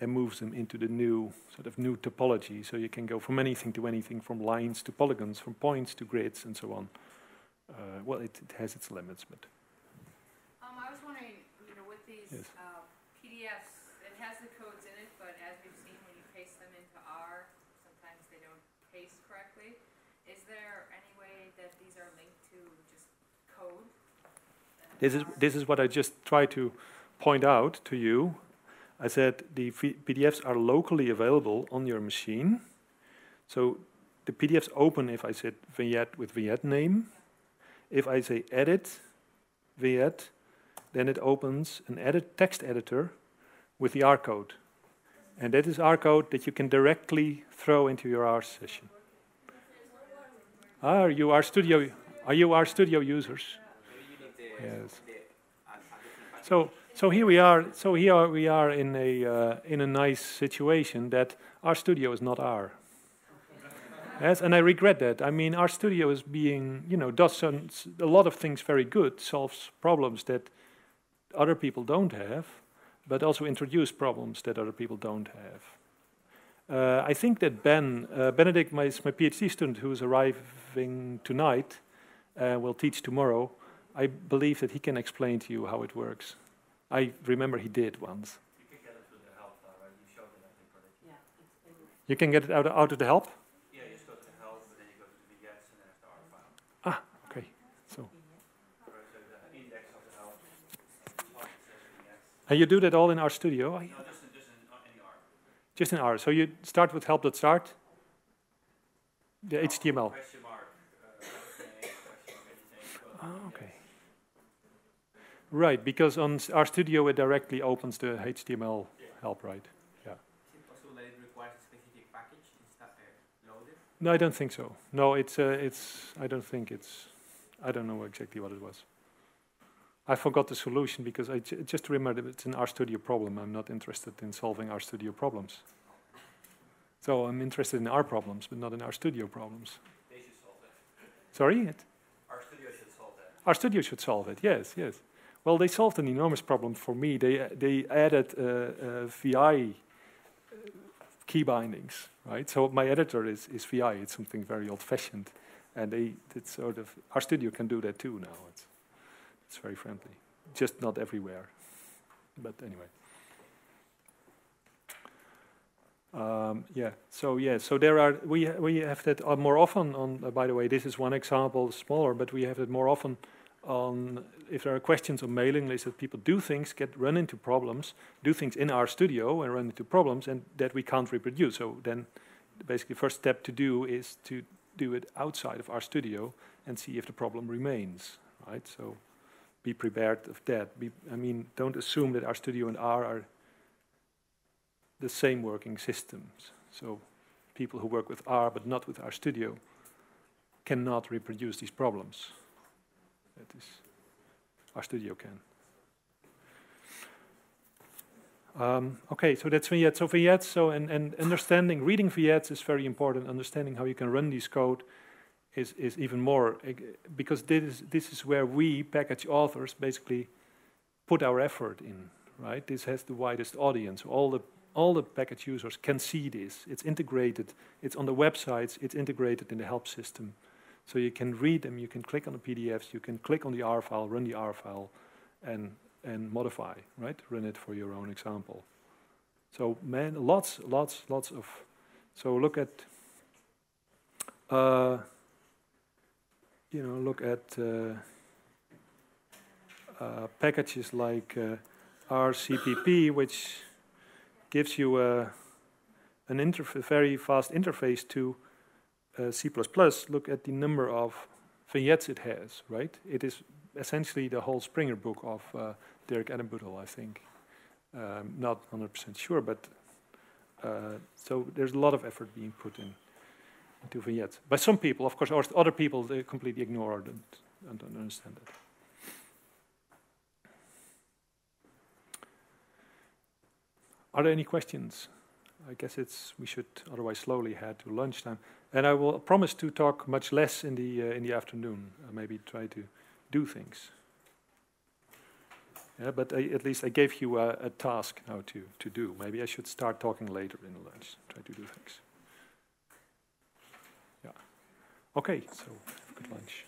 and moves them into the new sort of new topology. So you can go from anything to anything, from lines to polygons, from points to grids, and so on. Uh, well, it, it has its limits, but. Um, I was wondering, you know, with these Yes. uh, PDFs, it has the codes in it, but as we've seen, when you paste them into R, sometimes they don't paste correctly. Is there any way that these are linked to just code? and This is, this is what I just tried to point out to you. I said the PDFs are locally available on your machine. So the PDFs open if I said vignette with vignette name. If I say edit vignette, then it opens an edit text editor with the R code. And that is R code that you can directly throw into your R session. Ah, are you R Studio? Are you R Studio users? Maybe you need the, Yes. So, so here we are. So here we are in a uh, in a nice situation that RStudio is not our. Yes, and I regret that. I mean, RStudio is being, you know, does some, a lot of things very good, solves problems that other people don't have, but also introduce problems that other people don't have. Uh, I think that Ben, uh, Benedict, my, my PhD student who is arriving tonight, uh, will teach tomorrow. I believe that he can explain to you how it works. I remember he did once. You can get it through the help, uh, right? You showed it, I think, right? Yeah. It's you can get it out, out of the help? Yeah, you just go to the help, then you go to the and then the R file. Ah, okay. So. And you do that all in R Studio? No, just in, just in, uh, in R. Just in R. So you start with help.start, the. HTML. Right, because on s- studio it directly opens the HTML Yeah. help, right? Is it possible that it requires a specific package instead uh, loaded? No, I don't think so. No, it's uh, it's. I don't think it's. I don't know exactly what it was. I forgot the solution because I j- just remember that it's an RStudio problem. I'm not interested in solving RStudio problems. So I'm interested in our problems, but not in RStudio problems. They should solve that. Sorry, it, RStudio should solve that. RStudio should solve it. Yes, yes. Well, they solved an enormous problem for me. They they added uh, uh, VI uh, key bindings, right? So my editor is is VI. It's something very old-fashioned, and they it's sort of RStudio can do that too now. It's it's very friendly, just not everywhere. But anyway. Um, yeah. So yeah. So there are we we have that uh, more often. On uh, by the way, this is one example, smaller, but we have it more often on if there are questions on mailing lists that people do things, get run into problems, do things in RStudio and run into problems, and that we can't reproduce. So then, basically, first step to do is to do it outside of RStudio and see if the problem remains. Right. So be prepared of that. Be, I mean, don't assume that RStudio and R are the same working systems. So people who work with R but not with RStudio cannot reproduce these problems. That is, RStudio can. Um, okay, so that's vignettes. So vignettes, so and, and understanding, reading vignettes is very important. Understanding how you can run these code is, is even more, because this is, this is where we, package authors, basically put our effort in, right? This has the widest audience. All the, all the package users can see this. It's integrated. It's on the websites. It's integrated in the help system. So you can read them, you can click on the PDFs, you can click on the R file, run the R file, and, and modify, right? Run it for your own example. So man, lots, lots, lots of. So look at, uh, you know, look at uh, uh, packages like uh, RCPP, which gives you a, an interf- very fast interface to uh, C++, look at the number of vignettes it has, right? It is essentially the whole Springer book of uh, Dirk Eddelbuettel, I think. Um, not 100% sure, but uh, so there's a lot of effort being put in into vignettes. By some people, of course, or other people they completely ignore it and, and don't understand it. Are there any questions? I guess it's we should otherwise slowly head to lunchtime. And I will promise to talk much less in the uh, in the afternoon. Uh, maybe try to do things. Yeah, but I, at least I gave you a, a task now to to do. Maybe I should start talking later in lunch. Try to do things. Yeah. Okay. So have a good lunch.